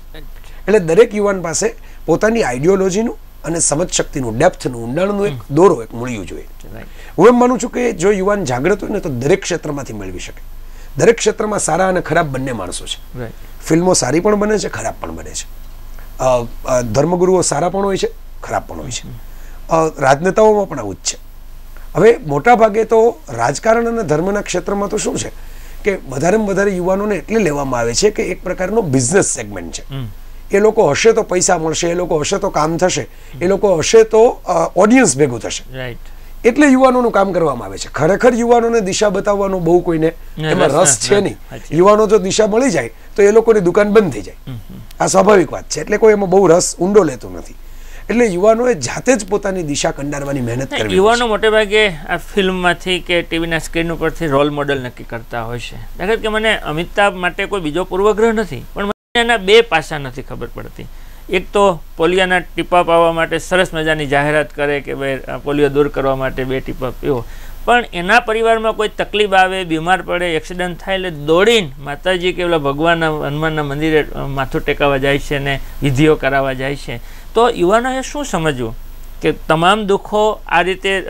એટલે દરેક યુવાન પાસે પોતાની આઈડિયોલોજીનું અને સમજ શક્તિનું ડેપ્થનું ઊંડાણનું એક દોરો એક મળ્યું જોઈએ. હું એમ માનું છું કે જો યુવાન જાગૃત હોય ને તો દરેક ક્ષેત્રમાંથી મેળવી શકે. દરેક ક્ષેત્રમાં સારા અને ખરાબ બંને માણસો છે. ફિલ્મો સારી પણ બને છે ખરાબ પણ બને છે. ધર્મગુરુઓ સારા પણ હોય છે ખરાબ પણ હોય છે. રાજનેતાઓમાં પણ આવું જ છે. હવે મોટા ભાગે તો રાજકારણ અને ધર્મના ક્ષેત્રમાં તો શું છે? કે વધારેમાં વધારે યુવાનોને એટલે લેવામાં આવે છે કે એક પ્રકારનો બિઝનેસ સેગમેન્ટ છે. એ લોકો હશે તો પૈસા મળશે એ લોકો હશે તો કામ થશે એ લોકો હશે તો ઓડિયન્સ ભેગું થશે. રાઈટ એટલે યુવાનોનું કામ કરવામાં આવે છે. ખરેખર યુવાનોને દિશા બતાવવાનો બહુ કોઈને એમાં રસ છે નહીં. યુવાનો જો દિશા મળી જાય તો એ લોકોની દુકાન બંધ થઈ જાય. આ સ્વાભાવિક વાત છે. એટલે કોઈ એમાં બહુ રસ ઊંડો લેતો નથી. એટલે યુવાનોએ જાતે જ પોતાની દિશા કંડારવાની મહેનત કરવી યુવાનો મોટે ભાગે આ ફિલ્મમાંથી કે ટીવીના સ્ક્રીન ઉપરથી રોલ મોડલ નક્કી કરતા હોય છે. દાખલા કે મને અમિતાભ માટે કોઈ બીજો પૂર્વગ્રહ નથી પણ એના બે પાસા નથી ખબર પડતી. એક તો પોલિયોના ટીપા પાવા માટે સરસ મજાની જાહેરાત કરે કે ભાઈ પોલિયો દૂર કરવા માટે બે ટીપા પીવો. પણ એના પરિવારમાં કોઈ તકલીફ આવે, બીમાર પડે, એક્સિડન્ટ થાય એટલે દોડીને માતાજી કે પેલા ભગવાનના, હનુમાનના મંદિરે માથું ટેકાવા જાય છે ને વિધિઓ કરાવવા જાય છે. તો યુવાનોએ શું સમજવું? કે તમામ દુઃખો આ રીતે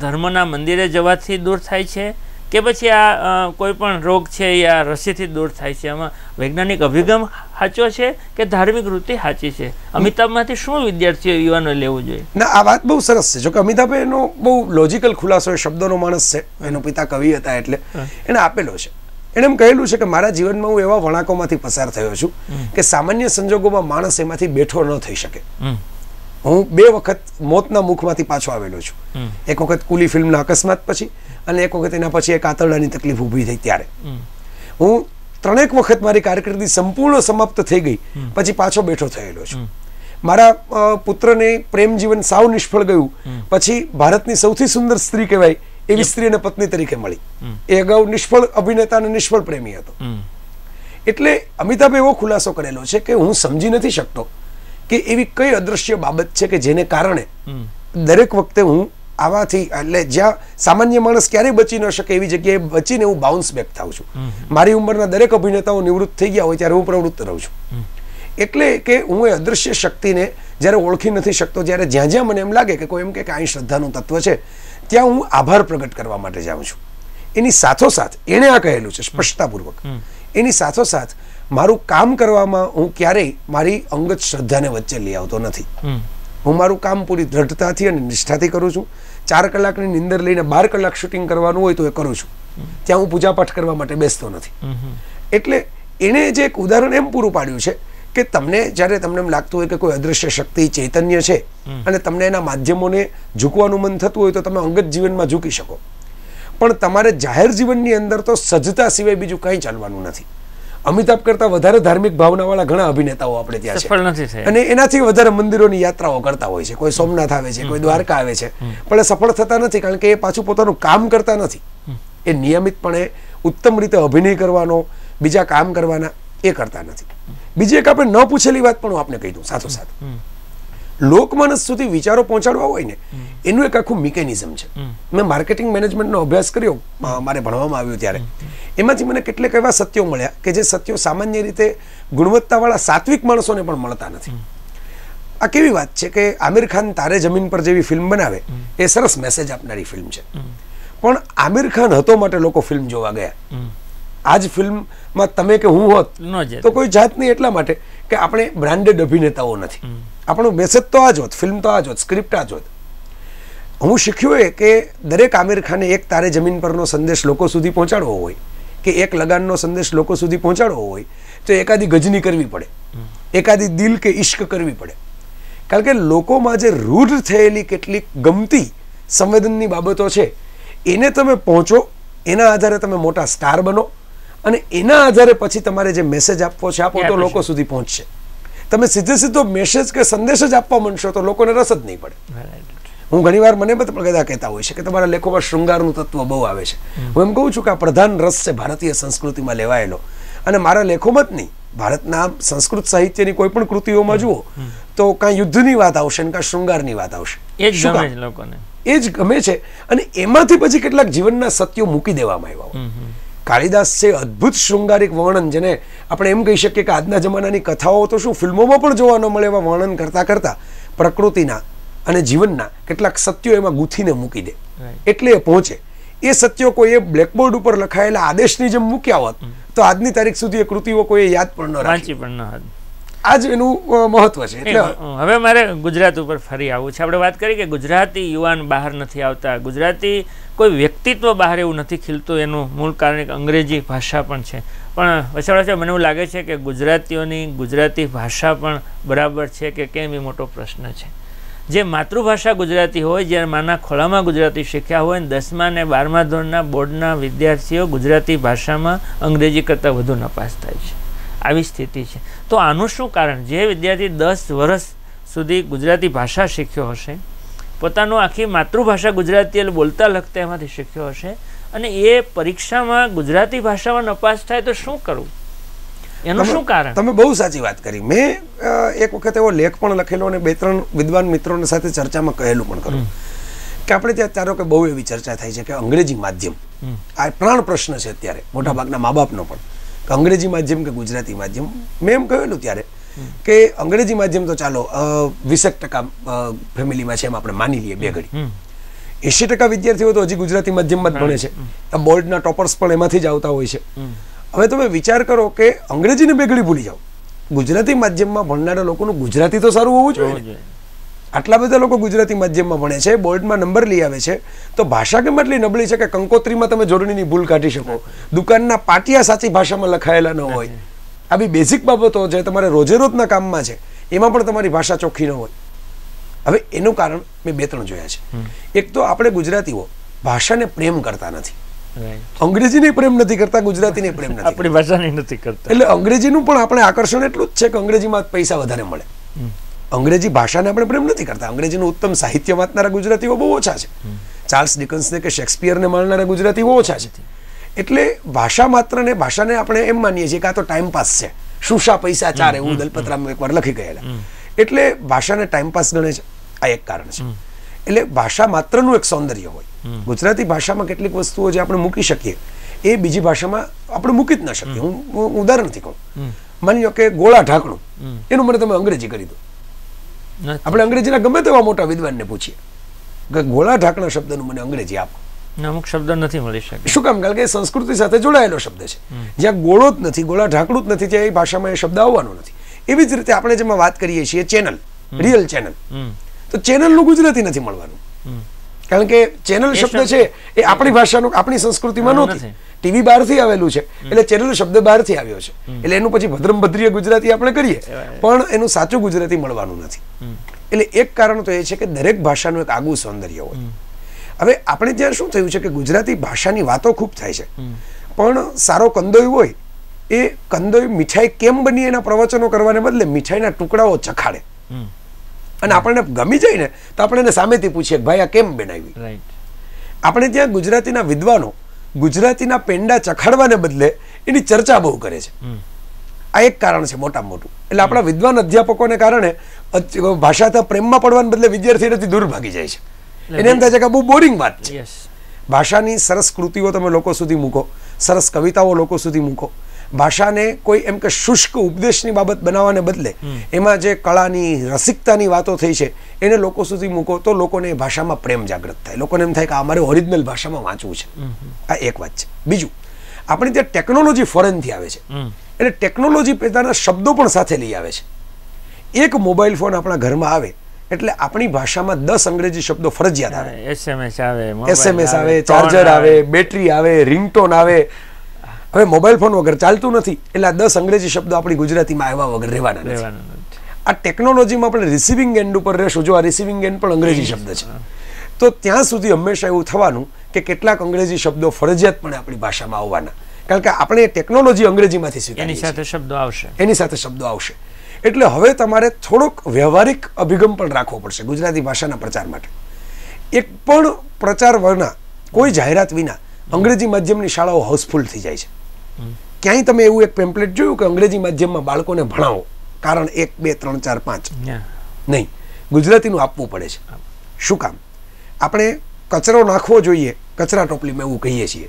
ધર્મના મંદિરે જવાથી દૂર થાય છે? કે પછી આ કોઈ પણ રોગ છે એ આ રસીથી દૂર થાય છે? આમાં વૈજ્ઞાનિક અભિગમ સાચો છે કે ધાર્મિક વૃત્તિ સાચી છે? અમિતાભમાંથી શું વિદ્યાર્થીઓ યુવાનો લેવું જોઈએ? ના આ વાત બહુ સરસ છે. જો કે અમિતાભે એનો બહુ લોજિકલ ખુલાસો શબ્દોનો માણસ છે. એનો પિતા કવિ હતા એટલે એને આપેલો છે. એણે એમ કહેલું છે કે મારા જીવનમાં હું એવા વણાકોમાંથી પસાર થયો છું કે સામાન્ય સંજોગોમાં માણસ એમાંથી બેઠો ન થઈ શકે. હું બે વખત મોતના મુખમાંથી પાછો આવેલો છું. એક વખત કુલી ફિલ્મના અકસ્માત પછી અને એક વખત એના પછી એક આંતરડાની તકલીફ ઊભી થઈ ત્યારે. હું ત્રણેક વખત મારી કારકિર્દી સંપૂર્ણ સમાપ્ત થઈ ગઈ પછી પાછો બેઠો થયેલો છું. મારા પુત્રને પ્રેમ જીવન સાવ નિષ્ફળ ગયું પછી ભારતની સૌથી સુંદર સ્ત્રી કહેવાય એવી સ્ત્રી અને પત્ની તરીકે મળી. એ અગાઉ નિષ્ફળ અભિનેતા અને નિષ્ફળ પ્રેમી હતો. એટલે અમિતાભે એવો ખુલાસો કરેલો છે કે હું સમજી નથી શકતો કે એવી કઈ અદ્રશ્ય બાબત છે કે જેને કારણે દરેક વખતે હું આવાથી એટલે જ્યાં સામાન્ય માણસ ક્યારેય બચી ન શકે એવી જગ્યાએ બચીને હું બાઉન્સ બેક થાઉં છું. મારી ઉંમરના દરેક અભિનેતાઓ નિવૃત્ત થઈ ગયા હોય ત્યારે હું પ્રવૃત્ત રહું છું. એટલે કે હું એ અદૃશ્ય શક્તિને જ્યારે ઓળખી નથી શકતો જ્યારે જ્યાં જ્યાં મને એમ લાગે કે કોઈ એમ કે અહીં શ્રદ્ધાનું તત્વ છે ત્યાં હું આભાર પ્રગટ કરવા માટે જાઉં છું. એની સાથોસાથ એણે આ કહેલું છે સ્પષ્ટતાપૂર્વક. એની સાથોસાથ મારું કામ કરવામાં હું ક્યારેય મારી અંગત શ્રદ્ધાને વચ્ચે લઈ આવતો નથી. હું મારું કામ પૂરી દ્રઢતાથી અને નિષ્ઠાથી કરું છું. ચાર કલાકની નિંદર લઈને બાર કલાક શૂટિંગ કરવાનું હોય તો એ કરું છું. ત્યાં હું પૂજાપાઠ કરવા માટે બેસતો નથી. એટલે એણે જે એક ઉદાહરણ એમ પૂરું પાડ્યું છે કે તમને જ્યારે તમને એમ લાગતું હોય કે કોઈ અદૃશ્ય શક્તિ ચૈતન્ય છે અને તમને એના માધ્યમોને ઝૂકવાનું મન થતું હોય તો તમે અંગત જીવનમાં ઝૂકી શકો. પણ તમારે જાહેર જીવનની અંદર તો સજ્જતા સિવાય બીજું કંઈ ચાલવાનું નથી. અમિતાભ કરતા વધારે ધાર્મિક ભાવનાવાળા ઘણા અભિનેતાઓ આપણે ત્યાં છે. અને એનાથી વધારે મંદિરોની યાત્રાઓ કરતા હોય છે. કોઈ સોમનાથ આવે છે કોઈ દ્વારકા આવે છે. પણ એ સફળ થતા નથી કારણ કે એ પાછું પોતાનું કામ કરતા નથી. એ નિયમિતપણે ઉત્તમ રીતે અભિનય કરવાનો બીજા કામ કરવાના એ કરતા નથી. બીજી એક આપણે ન પૂછેલી વાત પણ હું આપને કહી દઉં સાથોસાથ. લોકમાનસ સુધી વિચારો પહોંચાડવા હોય ને એનું એક આખું મિકેનિઝમ છે. મેં માર્કેટિંગ મેનેજમેન્ટનો અભ્યાસ કર્યો મારે ભણવામાં આવ્યું ત્યારે. એમાંથી મને કેટલેક એવા સત્યો મળ્યા કે જે સત્યો સામાન્ય રીતે ગુણવત્તાવાળા સાત્વિક માણસોને પણ મળતા નથી. આ કેવી વાત છે કે આમિર ખાન તારે જમીન પર જેવી ફિલ્મ બનાવે એ સરસ મેસેજ આપનારી ફિલ્મ છે. પણ આમિર ખાન હતો માટે લોકો ફિલ્મ જોવા ગયા. આ જ ફિલ્મમાં તમે કે હું હોત તો કોઈ જાત નહીં એટલા માટે કે આપણે બ્રાન્ડેડ અભિનેતાઓ નથી. આપણો મેસેજ તો આ જ હોત ફિલ્મ તો આ જ હોત સ્ક્રિપ્ટ આ જ હોત. હું શીખ્યું એ કે દરેક આમિર ખાને એક તારે જમીન પરનો સંદેશ લોકો સુધી પહોંચાડવો હોય. કે એક લગાનનો સંદેશ લોકો સુધી પહોંચાડવો હોય તો એકાદી ગજની કરવી પડે. એકાદી દિલ કે ઈશ્ક કરવી પડે. કારણ કે લોકોમાં જે રૂઢ થયેલી કેટલીક ગમતી સંવેદનની બાબતો છે એને તમે પહોંચો એના આધારે તમે મોટા સ્ટાર બનો અને એના આધારે પછી તમારે જે મેસેજ આપવો છે આપો તો લોકો સુધી પહોંચશે. તમે સીધે સીધો મેસેજ કે સંદેશ જ આપવા માંડશો તો લોકોને રસ જ નહીં પડે. હું ઘણીવાર મને બધા કહેતા હોય છે કે તમારા લેખોમાં શૃંગારનું તત્વ બહુ આવે છે. હું એમ કહું છું કે આ પ્રધાન રસ છે ભારતીય સંસ્કૃતિમાં લેવાયેલો. અને મારા લેખોમાં જ નહીં ભારતના સંસ્કૃત સાહિત્યની કોઈ પણ કૃતિઓમાં જુઓ તો કાં યુદ્ધની વાત આવશે ને કાં શૃંગારની વાત આવશે. એ જ ગમે છે લોકોને. એ જ ગમે છે. અને એમાંથી પછી કેટલાક જીવનના સત્યો મૂકી દેવામાં આવ્યા કાળિદાસ છે અદ્ભુત શૃંગારિક વર્ણન જેને આપણે એમ કહી શકીએ કે આજના જમાનાની કથાઓ તો શું ફિલ્મોમાં પણ જોવા ન મળે એવા વર્ણન કરતા કરતા પ્રકૃતિના અને જીવનના કેટલાક સત્યો એમાં ગૂંથીને મૂકી દે. એટલે એ પહોંચે. એ સત્યો કોઈએ બ્લેકબોર્ડ ઉપર લખાયેલા આદેશની જેમ મૂક્યા હોત તો આજની તારીખ સુધી એ કૃતિઓ કોઈ યાદ પણ ન રાખી. પણ ન હતી. આજ એનું મહત્વ છે. એટલે હવે મારે ગુજરાત ઉપર ફરી આવવું છે. આપણે વાત કરી કે ગુજરાતી યુવાન બહાર નથી આવતા. ગુજરાતી કોઈ વ્યક્તિત્વ બહાર એવું નથી ખીલતું. એનું મૂળ કારણ એક અંગ્રેજી ભાષા પણ છે. પણ વછાવડા મને એવું લાગે છે કે ગુજરાતીઓની ગુજરાતી ભાષા પણ બરાબર છે કે કેમ એ મોટો પ્રશ્ન છે? જે માતૃભાષા ગુજરાતી હોય, જ્યારે માના ખોળામાં ગુજરાતી શીખ્યા હોય ને દસમા ને બારમા ધોરણના બોર્ડના વિદ્યાર્થીઓ ગુજરાતી ભાષામાં અંગ્રેજી કરતાં વધુ નપાસ થાય છે. આવી સ્થિતિ છે. તો આનું શું કારણ? જે વિદ્યાર્થી દસ વર્ષ સુધી ગુજરાતી ભાષા શીખ્યો હશે, પોતાનું આખી માતૃભાષા ગુજરાતી એટલે બોલતા લખતા એમાંથી શીખ્યો હશે, અને એ પરીક્ષામાં ગુજરાતી ભાષામાં નપાસ થાય તો શું કરવું? એનું શું કારણ? તમે બહુ સાચી વાત કરી. મેં એક વખત એવો લેખ પણ લખેલો અને બે ત્રણ વિદ્વાન મિત્રોને સાથે ચર્ચામાં કહેલું પણ કરું કે આપણે ત્યાં ચારો કે બહુ એવી ચર્ચા થાય છે કે અંગ્રેજી માધ્યમ. આ પ્રાણ પ્રશ્ન છે અત્યારે મોટા ભાગના મા બાપનો પણ. કે અંગ્રેજી માધ્યમ કે ગુજરાતી માધ્યમ? મેં એમ કહેલું ત્યારે કે અંગ્રેજી માધ્યમ તો ચાલો વીસેક ટકા ફેમિલીમાં છે એમ આપણે માની લઈએ બે ઘડી. એંશી ટકા વિદ્યાર્થીઓ તો હજી ગુજરાતી માધ્યમમાં જ ભણે છે. બોર્ડના ટોપર્સ પણ એમાંથી જ આવતા હોય છે. હવે તમે વિચાર કરો કે અંગ્રેજીને બેગડી ભૂલી જાઓ. ગુજરાતી માધ્યમમાં ભણનારા લોકોનું ગુજરાતી તો સારું હોવું જોઈએ ને. આટલા બધા લોકો ગુજરાતી માધ્યમમાં ભણે છે બોર્ડમાં નંબર લઈ આવે છે તો ભાષા કેમ એટલી નબળી છે કે કંકોત્રીમાં તમે જોડણીની ભૂલ કાઢી શકો? દુકાનના પાટિયા સાચી ભાષામાં લખાયેલા ન હોય. આવી બેઝિક બાબતો જે તમારે રોજેરોજના કામમાં છે એમાં પણ તમારી ભાષા ચોખ્ખી ન હોય. હવે એનું કારણ મેં બે ત્રણ જોયા છે. એક તો આપણે ગુજરાતીઓ ભાષાને પ્રેમ કરતા નથી. અંગ્રેજીને પ્રેમ નથી કરતા ગુજરાતીને પ્રેમ નથી આપણી ભાષાને નથી કરતા. એટલે અંગ્રેજીનું પણ આપણે આકર્ષણ એટલું જ છે કે અંગ્રેજીમાં પૈસા વધારે મળે. અંગ્રેજી ભાષાને આપણે પ્રેમ નથી કરતા. અંગ્રેજીનું ઉત્તમ સાહિત્ય વાંચનારા ગુજરાતીઓ બહુ ઓછા છે. ચાર્લ્સ ડિકન્સને કે શેક્સપિયરને માણનારા ગુજરાતીઓ ઓછા છે. એટલે ભાષા માત્ર ને ભાષાને આપણે એમ માનીએ છીએ કે આ તો ટાઈમ પાસ છે. શુષા પૈસા ચાર એવું દલપતરામ એકવાર લખી ગયેલા. એટલે ભાષાને ટાઈમ પાસ ગણે છે. આ એક કારણ છે. એટલે ભાષા માત્રનું એક સૌંદર્ય હોય. ગુજરાતી ભાષામાં કેટલીક વસ્તુઓ જે આપણે મૂકી શકીએ એ બીજી ભાષામાં આપણે મૂકી જ ન શકીએ. હું ઉદાહરણથી કહું. માની લો કે ગોળા ઢાંકણું. એનું મને તમે અંગ્રેજી કરી દો. આપણે અંગ્રેજીના ગમે તેવા મોટા વિદ્વાનને પૂછીએ. કે ગોળા ઢાંકણા શબ્દનું મને અંગ્રેજી આપો. અમુક શબ્દ નથી મળી શકે. શું કામ? કારણ કે સંસ્કૃતિ સાથે જોડાયેલો શબ્દ છે. જ્યાં ગોળો જ નથી ગોળા ઢાંકણું જ નથી ત્યાં એ ભાષામાં એ શબ્દ આવવાનો નથી. એવી જ રીતે આપણે જેમાં વાત કરીએ છીએ ચેનલ રિયલ ચેનલ. તો ચેનલનું ગુજરાતી નથી મળવાનું. કારણ કે ચેનલ શબ્દ છે એ આપણી ભાષાનો આપણી સંસ્કૃતિમાં નહોતી નથી. ટીવી બહારથી આવેલું છે. એટલે ચેનલ શબ્દ બહારથી આવ્યો છે. એટલે એનું પછી ભદ્રમ ભદ્રીય ગુજરાતી આપણે કરીએ. પણ એનું સાચું ગુજરાતી મળવાનું નથી. એટલે એક કારણ તો એ છે કે દરેક ભાષાનું એક આગવું સૌંદર્ય હોય. હવે આપણે ત્યાં શું થયું છે કે ગુજરાતી ભાષાની વાતો ખૂબ થાય છે. પણ સારો કંદોય હોય એ કંદોય મીઠાઈ કેમ બની એના પ્રવચનો કરવાને બદલે મીઠાઈના ટુકડાઓ ચખાડે. અને આપણને ગમી જાય ને તો આપણે એને સામેથી પૂછીએ કે ભાઈ આ કેમ બનાવી? આપણે ત્યાં ગુજરાતીના વિદ્વાનો ગુજરાતીના પેંડા ચખાડવાને બદલે એની ચર્ચા બહુ કરે છે. આ એક કારણ છે મોટામાં મોટું. એટલે આપણા વિદ્વાન અધ્યાપકોને કારણે ભાષાતા પ્રેમમાં પડવાને બદલે વિદ્યાર્થી એનાથી દૂર ભાગી જાય છે. એને એમ થાય છે કે બહુ બોરિંગ વાત છે. ભાષાની સરસ કૃતિઓ તમે લોકો સુધી મૂકો સરસ કવિતાઓ લોકો સુધી મૂકો. ભાષાને કોઈ એમ કે શુષ્ક ઉપદેશની બાબત બનાવવાને બદલે એમાં જે કળાની રસિકતાની વાતો થઈ છે એને લોકો સુધી મૂકો તો લોકોને એ ભાષામાં પ્રેમ જાગૃત થાય. લોકોને એમ થાય કે અમારે ઓરિજિનલ ભાષામાં વાંચવું છે. આ એક વાત છે. બીજું આપણી ત્યાં ટેકનોલોજી ફોરેનથી આવે છે. એટલે ટેકનોલોજી પોતાના શબ્દો પણ સાથે લઈ આવે છે. એક મોબાઈલ ફોન આપણા ઘરમાં આવે એટલે આપણી ભાષામાં દસ અંગ્રેજી શબ્દો ફરજિયાત આવે. એસએમએસ આવે એસએમએસ આવે ચાર્જર આવે બેટરી આવે રિંગટોન આવે હવે મોબાઈલ ફોન વગર ચાલતું નથી. એટલે આ દસ અંગ્રેજી શબ્દો આપણી ગુજરાતીમાં આવ્યા વગર રહેવાના નથી. આ ટેકનોલોજીમાં આપણે રિસીવિંગ એન્ડ ઉપર રહેશું. જો આ રિસીવિંગ એન્ડ પણ અંગ્રેજી શબ્દ છે. તો ત્યાં સુધી હંમેશા એવું થવાનું કે કેટલાક અંગ્રેજી શબ્દો ફરજિયાતપણે આપણી ભાષામાં આવવાના. કારણ કે આપણે ટેકનોલોજી અંગ્રેજીમાંથી શીખી એની સાથે શબ્દો આવશે. એની સાથે શબ્દો આવશે. એટલે હવે તમારે થોડોક વ્યવહારિક અભિગમ પણ રાખવો પડશે ગુજરાતી ભાષાના પ્રચાર માટે. એક પણ પ્રચાર વિના કોઈ જાહેરાત વિના અંગ્રેજી માધ્યમની શાળાઓ હાઉસફુલ થઈ જાય છે. ક્યાંય તમે એવું એક પેમ્પલેટ જોયું કે અંગ્રેજી માધ્યમમાં બાળકોને ભણાવો? કારણ એક બે ત્રણ ચાર પાંચ. નહીં. ગુજરાતીનું આપવું પડે છે. શું કામ? આપણે કચરો નાખવો જોઈએ. કચરા ટોપલીમાં એવું કહીએ છીએ.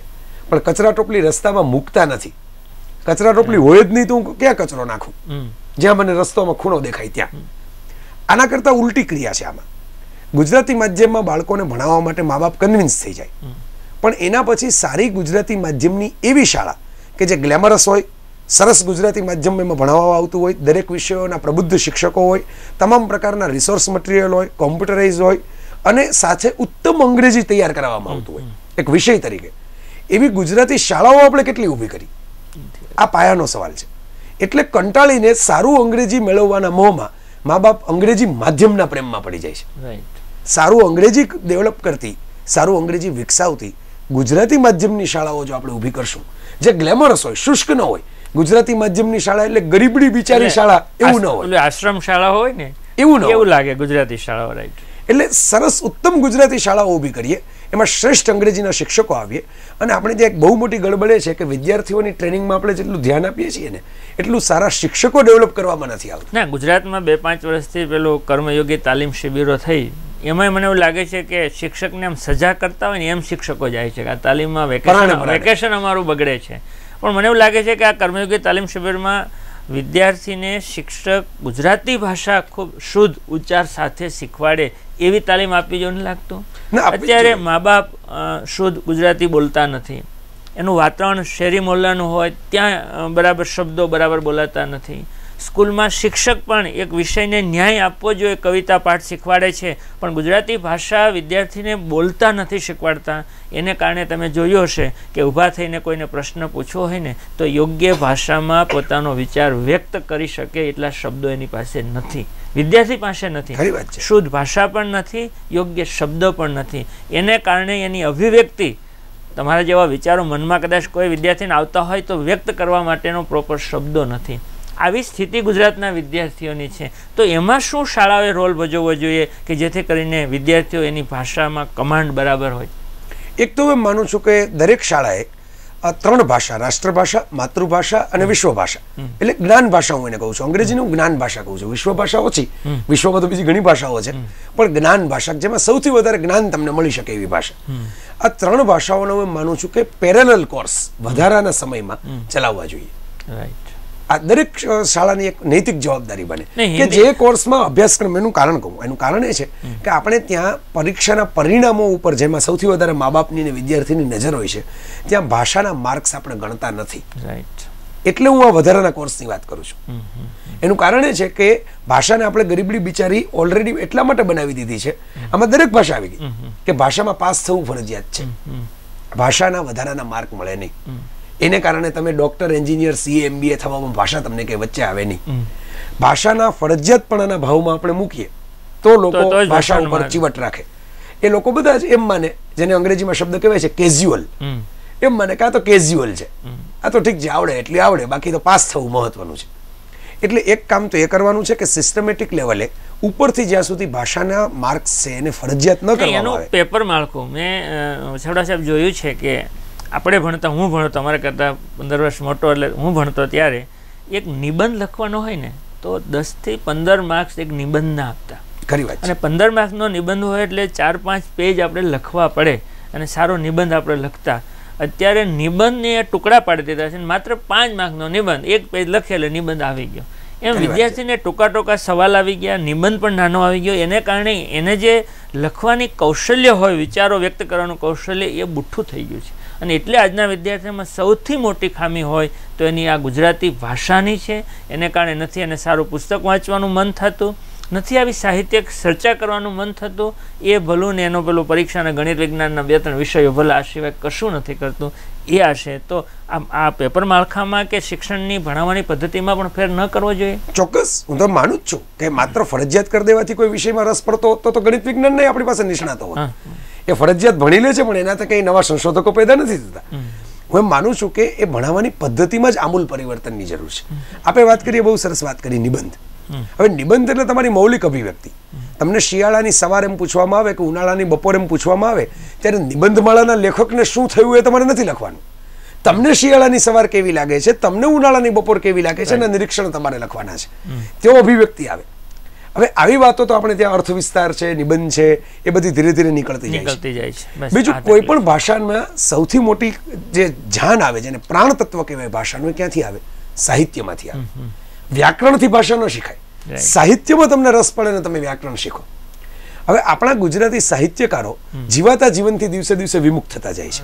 પણ કચરા ટોપલી રસ્તામાં મૂકતા નથી. કચરા ટોપલી હોય જ નહીં તો હું ક્યાં કચરો નાખું? જ્યાં મને રસ્તામાં ખૂણો દેખાય ત્યાં. આના કરતાં ઉલટી ક્રિયા છે આમાં. ગુજરાતી માધ્યમમાં બાળકોને ભણાવવા માટે મા બાપ કન્વિન્સ થઈ જાય. પણ એના પછી સારી ગુજરાતી માધ્યમની એવી શાળા કે જે ગ્લેમરસ હોય સરસ ગુજરાતી માધ્યમ એમાં ભણાવવામાં આવતું હોય દરેક વિષયોના પ્રબુદ્ધ શિક્ષકો હોય તમામ પ્રકારના રિસોર્સ મટીરિયલ હોય કોમ્પ્યુટરાઇઝ હોય અને સાથે ઉત્તમ અંગ્રેજી તૈયાર કરવામાં આવતું હોય. એક વિષય તરીકે. એવી ગુજરાતી શાળાઓ આપણે કેટલી ઊભી કરી? આ પાયાનો સવાલ છે. એટલે કંટાળીને સારું અંગ્રેજી મેળવવાના મોહમાં મા બાપ અંગ્રેજી માધ્યમના પ્રેમમાં પડી જાય છે. સારું અંગ્રેજી ડેવલપ કરતી સારું અંગ્રેજી વિકસાવતી ગુજરાતી માધ્યમની શાળાઓ જો આપણે ઊભી કરશું જે ગ્લેમરસ હોય શુષ્ક ન હોય. ગુજરાતી માધ્યમની શાળા એટલે ગરીબડી બિચારી શાળા એવું ન હોય. આશ્રમ શાળા હોય ને એવું ન એવું લાગે ગુજરાતી શાળાઓ રાઈટ એટલે સરસ ઉત્તમ ગુજરાતી શાળાઓ ઊભી કરીએ એમાં શ્રેષ્ઠ અંગ્રેજીના શિક્ષકો આવીએ અને આપણે ત્યાં એક બહુ મોટી ગડબડે છે કે વિદ્યાર્થીઓની ટ્રેનિંગમાં આપણે જેટલું ધ્યાન આપીએ છીએ ને એટલું સારા શિક્ષકો ડેવલપ કરવામાં નથી આવતું. ના ગુજરાતમાં બે પાંચ વર્ષથી પેલું કર્મયોગી તાલીમ શિબિરો થઈ એમાં મને એવું લાગે છે કે શિક્ષકને આમ સજા કરતા હોય ને એમ શિક્ષકો જાય છે કે આ તાલીમમાં વેકેશન વેકેશન અમારું બગડે છે. પણ મને એવું લાગે છે કે આ કર્મયોગી તાલીમ શિબિરમાં વિદ્યાર્થીને શિક્ષક ગુજરાતી ભાષા ખૂબ શુદ્ધ ઉચ્ચાર સાથે શીખવાડે એવી તાલીમ આપવી જોઈએ નથી લાગતું? અત્યારે મા બાપ શુદ્ધ ગુજરાતી બોલતા નથી. એનું વાતાવરણ શેરી મોહલ્લાનું હોય ત્યાં બરાબર શબ્દો બરાબર બોલાતા નથી. સ્કૂલમાં શિક્ષક પણ એક વિષયને ન્યાય આપવો જોઈએ કવિતા પાઠ શીખવાડે છે. પણ ગુજરાતી ભાષા વિદ્યાર્થીને બોલતા નથી શીખવાડતા. એને કારણે તમે જોયું હશે કે ઊભા થઈને કોઈને પ્રશ્ન પૂછવો હોય ને તો યોગ્ય ભાષામાં પોતાનો વિચાર વ્યક્ત કરી શકે એટલા શબ્દો એની પાસે નથી. વિદ્યાર્થી પાસે નથી. શુદ્ધ ભાષા પણ નથી યોગ્ય શબ્દો પણ નથી. એને કારણે એની અભિવ્યક્તિ તમારા જેવા વિચારો મનમાં કદાચ કોઈ વિદ્યાર્થીને આવતા હોય તો વ્યક્ત કરવા માટેનો પ્રોપર શબ્દો નથી. આવી સ્થિતિ ગુજરાતના વિદ્યાર્થીઓની છે. તો એમાં શું શાળાઓએ રોલ ભજવવો જોઈએ કે જેથી કરીને વિદ્યાર્થીઓ એની ભાષામાં કમાન્ડ બરાબર હોય? એક તો હું માનું છું કે દરેક શાળાએ ત્રણ ભાષા રાષ્ટ્રભાષા માતૃભાષા અને વિશ્વભાષા. એટલે જ્ઞાન ભાષા હું એને કહું છું. અંગ્રેજીને જ્ઞાન ભાષા કહું છું. વિશ્વ ભાષા ઓછી. વિશ્વમાં તો બીજી ઘણી ભાષાઓ છે. પણ જ્ઞાન ભાષા જેમાં સૌથી વધારે જ્ઞાન તમને મળી શકે એવી ભાષા. આ ત્રણ ભાષાઓનો હું માનું છું કે પેરેલલ કોર્સ વધારાના સમયમાં ચલાવવા જોઈએ. રાઈટ આ દરેક શાળાની એક નૈતિક જવાબદારી બને. કે જે કોર્સમાં અભ્યાસક્રમ એનું કારણ કહું. એનું કારણ એ છે કે આપણે ત્યાં પરીક્ષાના પરિણામો ઉપર જેમાં સૌથી વધારે મા બાપની અને વિદ્યાર્થીની નજર હોય છે ત્યાં ભાષાના માર્ક્સ આપણે ગણતા નથી. એટલે હું આ વધારાના કોર્સની વાત કરું છું. એનું કારણ એ છે કે ભાષાને આપણે ગરીબડી બિચારી ઓલરેડી એટલા માટે બનાવી દીધી છે. આમાં દરેક ભાષા આવી ગઈ. કે ભાષામાં પાસ થવું ફરજિયાત છે. ભાષાના વધારાના માર્ક મળે નહીં. એને કારણે તમે ડોક્ટર એન્જિનિયર સીએ એમબીએ થવામાં ભાષા તમને કઈ વચ્ચે આવે નહીં. ભાષાના ફરજિયાતપણાના ભાવમાં આપણે મૂકીએ તો લોકો ભાષા ઉપર ચીવટ રાખે. એ લોકો બધા જ એમ માને જેને અંગ્રેજીમાં શબ્દ કહેવાય છે કેઝ્યુઅલ એમ માને કાં તો કેઝ્યુઅલ છે. આ તો ઠીક છે આવડે એટલી આવડે બાકી તો પાસ થવું મહત્વનું છે. એટલે એક કામ તો એ કરવાનું છે કે સિસ્ટમેટિક લેવલે ઉપરથી જ્યાં સુધી ભાષાના માર્ક્સ છે એને ફરજિયાત ન કરવામાં આવે. પેપર માળખું મેં છેવડા સાહેબ જોયું છે કે આપણે ભણતા હું ભણતો અમારા કરતાં પંદર વર્ષ મોટો એટલે હું ભણતો ત્યારે એક નિબંધ લખવાનો હોય ને તો દસથી પંદર માર્ક્સ એક નિબંધના આપતા. ખરી વાત અને પંદર માર્ક્સનો નિબંધ હોય એટલે ચાર પાંચ પેજ આપણે લખવા પડે અને સારો નિબંધ આપણે લખતા. અત્યારે નિબંધને ટુકડા પાડી દીધા છે માત્ર પાંચ માર્કનો નિબંધ એક પેજ લખે એટલે નિબંધ આવી ગયો. એમ. વિદ્યાર્થીને ટૂંકા ટૂંકા સવાલ આવી ગયા નિબંધ પણ નાનો આવી ગયો એને કારણે એને જે લખવાની કૌશલ્ય હોય વિચારો વ્યક્ત કરવાનું કૌશલ્ય એ બુઠ્ઠું થઈ ગયું છે. અને એટલે આજના વિદ્યાર્થીઓમાં સૌથી મોટી ખામી હોય તો એની આ ગુજરાતી ભાષાની છે. એને કારણે નથી એને સારું પુસ્તક વાંચવાનું મન થતું નથી આવી સાહિત્યિક ચર્ચા કરવાનું મન થતું. એ ભલું ને એનો પેલું પરીક્ષા અને ગણિત વિજ્ઞાનના બે ત્રણ વિષયો ભલા આ સિવાય કશું નથી કરતું. એ આશે તો આમ આ પેપર માળખામાં કે શિક્ષણની ભણાવવાની પદ્ધતિમાં પણ ફેર ન કરવો જોઈએ? ચોક્કસ. હું તો માનું જ છું કે માત્ર ફરજિયાત કરી દેવાથી કોઈ વિષયમાં રસ પડતો તો તો ગણિત વિજ્ઞાન નહીં આપણી પાસે નિષ્ણાતો હોત. એ ફરજિયાત ભણી લે છે, પણ એનાથી કંઈ નવા સંશોધકો પેદા નથી થતા. હું એમ માનું છું કે એ ભણાવવાની પદ્ધતિમાં જ આમૂલ પરિવર્તનની જરૂર છે. આપણે વાત કરીએ, બહુ સરસ વાત કરી, નિબંધ. હવે નિબંધ એટલે તમારી મૌલિક અભિવ્યક્તિ. તમને શિયાળાની સવાર એમ પૂછવામાં આવે કે ઉનાળાની બપોર એમ પૂછવામાં આવે, ત્યારે નિબંધમાળાના લેખકને શું થયું એ તમારે નથી લખવાનું. તમને શિયાળાની સવાર કેવી લાગે છે, તમને ઉનાળાની બપોર કેવી લાગે છે અને નિરીક્ષણ તમારે લખવાના છે. તેઓ અભિવ્યક્તિ આવે. હવે આવી વાતો તો આપણે ત્યાં અર્થ વિસ્તાર છે નિબંધ છે એ બધી ધીરે ધીરે નીકળતી જાય છે. છે. બીજું કોઈ પણ ભાષામાં સૌથી મોટી જે જાન આવે જેને પ્રાણ તત્વ કહેવાય ભાષાનું ક્યાંથી આવે? સાહિત્યમાંથી આવે. વ્યાકરણથી ભાષા ન શીખાય. સાહિત્યમાં તમને રસ પડે ને તમે વ્યાકરણ શીખો. હવે આપણા ગુજરાતી સાહિત્યકારો જીવાતા જીવનથી દિવસે દિવસે વિમુખ થતા જાય છે.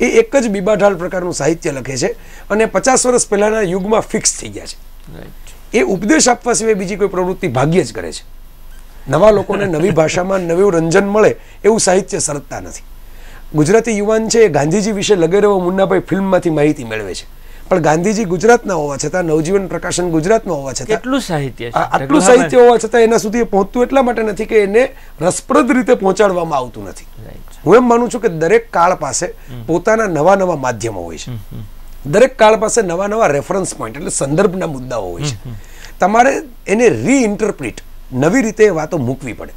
એ એક જ બીબાઢાળ પ્રકારનું સાહિત્ય લખે છે અને પચાસ વર્ષ પહેલાના યુગમાં ફિક્સ થઈ ગયા છે. એ ઉપદેશ આપવા સિવાય બીજી કોઈ પ્રવૃત્તિ ભાગ્ય જ કરે છે. નવા લોકોને નવી ભાષામાં નવું રંજન મળે એવું સાહિત્ય સરતતા નથી. ગુજરાતી યુવાન છે એ ગાંધીજી વિશે લગેરેવો મુન્નાભાઈ ફિલ્મમાંથી માહિતી મેળવે છે. પણ ગાંધીજી ગુજરાતના હોવા છતાં નવજીવન પ્રકાશન ગુજરાતમાં હોવા છતાં એટલું સાહિત્ય આટલું સાહિત્ય હોવા છતાં એના સુધી પહોંચતું એટલા માટે નથી કે એને રસપ્રદ રીતે પહોંચાડવામાં આવતું નથી. હું એમ માનું છું કે દરેક કાળ પાસે પોતાના નવા નવા માધ્યમો હોય છે. દરેક કાળ પાસે નવા નવા રેફરન્સ પોઈન્ટ એટલે સંદર્ભના મુદ્દાઓ હોય છે. તમારે એને રીઇન્ટરપ્રિટ નવી રીતે વાતો મૂકવી પડે.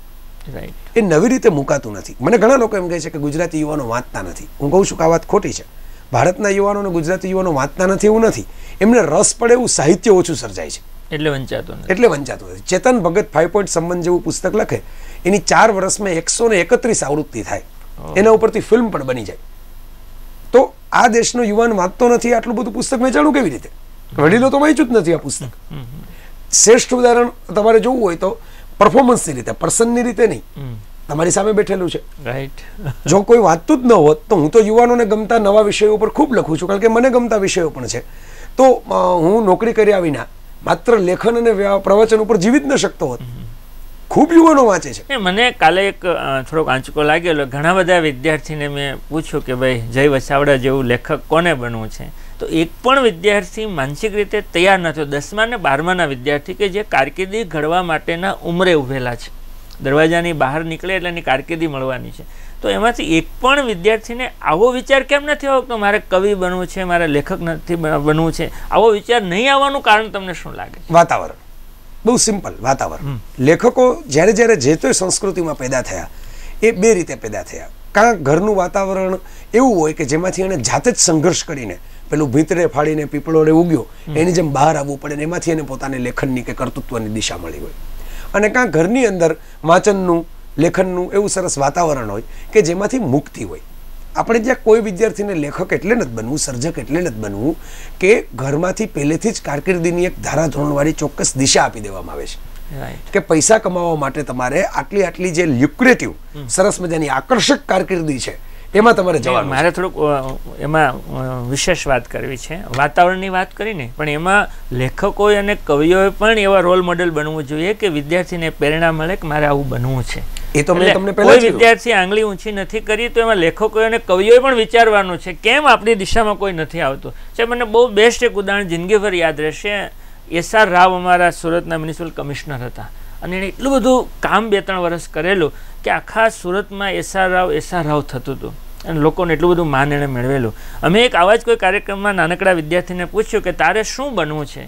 રાઈટ એ નવી રીતે મુકાતું નથી. મને ઘણા લોકો એમ કહે છે કે ગુજરાતી યુવાનો વાંચતા નથી. હું કહું છું કે આ વાત ખોટી છે. ભારતના યુવાનો અને ગુજરાતી યુવાનો વાંચતા નથી એવું નથી. એમને રસ પડે એવું સાહિત્ય ઓછું સર્જાય છે. એટલે વંચાતું એટલે વંચાતું નથી. ચેતન ભગત ફાઈવ પોઈન્ટ સંબંધ જેવું પુસ્તક લખે. એની ચાર વર્ષમાં એકસો ને એકત્રીસ આવૃત્તિ થાય. એના ઉપરથી ફિલ્મ પણ બની જાય. આ દેશનો યુવાન વાંચતો નથી આટલું બધું પુસ્તક વેચાણું કેવી રીતે? વડીલો તો વાંચ્યું જ નથી આ પુસ્તક. શ્રેષ્ઠ ઉદાહરણ તમારે જોવું હોય તો પરફોર્મન્સની રીતે પર્સનની રીતે નહીં. તમારી સામે બેઠેલું છે. રાઈટ જો કોઈ વાંચતું જ ન હોત તો હું તો યુવાનોને ગમતા નવા વિષયો ઉપર ખૂબ લખું છું કારણ કે મને ગમતા વિષયો પણ છે. તો હું નોકરી કર્યા વિના માત્ર લેખન અને પ્રવચન ઉપર જીવિત ન શકતો હોત. ખૂબ યુવાનો વાંચે છે. મને કાલે એક થોડોક આંચકો લાગેલો ઘણા બધા વિદ્યાર્થીને મેં પૂછ્યું કે ભાઈ જય વસાવડા જેવું લેખક કોને બનવું છે? તો એક પણ વિદ્યાર્થી માનસિક રીતે તૈયાર ન થયો દસમા ને બારમાના વિદ્યાર્થી કે જે કારકિર્દી ઘડવા માટેના ઉંમરે ઉભેલા છે. દરવાજાની બહાર નીકળે એટલે એની કારકિર્દી મળવાની છે. તો એમાંથી એક પણ વિદ્યાર્થીને આવો વિચાર કેમ નથી આવતો? મારે કવિ બનવું છે મારે લેખક નથી બનવું છે. આવો વિચાર નહીં આવવાનું કારણ તમને શું લાગે? વાતાવરણ. બહુ સિમ્પલ વાતાવરણ. લેખકો જ્યારે જ્યારે જે તે સંસ્કૃતિમાં પેદા થયા, એ બે રીતે પેદા થયા. કાં ઘરનું વાતાવરણ એવું હોય કે જેમાંથી એણે જાતે જ સંઘર્ષ કરીને પેલું ભીતરે ફાડીને પીપળોડે ઉગ્યો, એની જેમ બહાર આવવું પડે ને એમાંથી એને પોતાને લેખનની કે કર્તૃત્વની દિશા મળી હોય. અને કાં ઘરની અંદર વાંચનનું, લેખનનું એવું સરસ વાતાવરણ હોય કે જેમાંથી મુક્તિ હોય. આપણે ત્યાં કોઈ વિદ્યાર્થીને લેખક એટલે નથી બનવું સર્જક એટલે નથી બનવું કે ઘરમાંથી પહેલેથી જ કારકિર્દીની એક ધારાધોરણવાળી ચોક્કસ દિશા આપી દેવામાં આવે છે. કે પૈસા કમાવા માટે તમારે આટલી આટલી જે લ્યુક્રેટિવ સરસ મજાની આકર્ષક કારકિર્દી છે એમાં તમારે જવાનું મારે થોડુંક એમાં વિશેષ વાત કરવી છે. વાતાવરણની વાત કરીને પણ એમાં લેખકોએ અને કવિઓએ પણ એવા રોલ મોડેલ બનવું જોઈએ કે વિદ્યાર્થીને પ્રેરણા મળે કે મારે આવું બનવું છે. એ તો મેં તમને પહેલા વિદ્યાર્થી આંગળી ઊંચી નથી કરી તો એમાં લેખકોએ અને કવિઓએ પણ વિચારવાનું છે કેમ આપણી દિશામાં કોઈ નથી આવતું? છે મને બહુ બેસ્ટ એક ઉદાહરણ જિંદગીભર યાદ રહેશે. એસઆર રાવ અમારા સુરતના મ્યુનિસિપલ કમિશનર હતા અને એણે એટલું બધું કામ બે ત્રણ વર્ષ કરેલું કે આખા સુરતમાં એસઆર રાવ એસઆર રાવ થતું હતું અને લોકોને એટલું બધું માન એણે મેળવેલું. અમે એક આવા જ કોઈ કાર્યક્રમમાં નાનકડા વિદ્યાર્થીને પૂછ્યું કે તારે શું બનવું છે?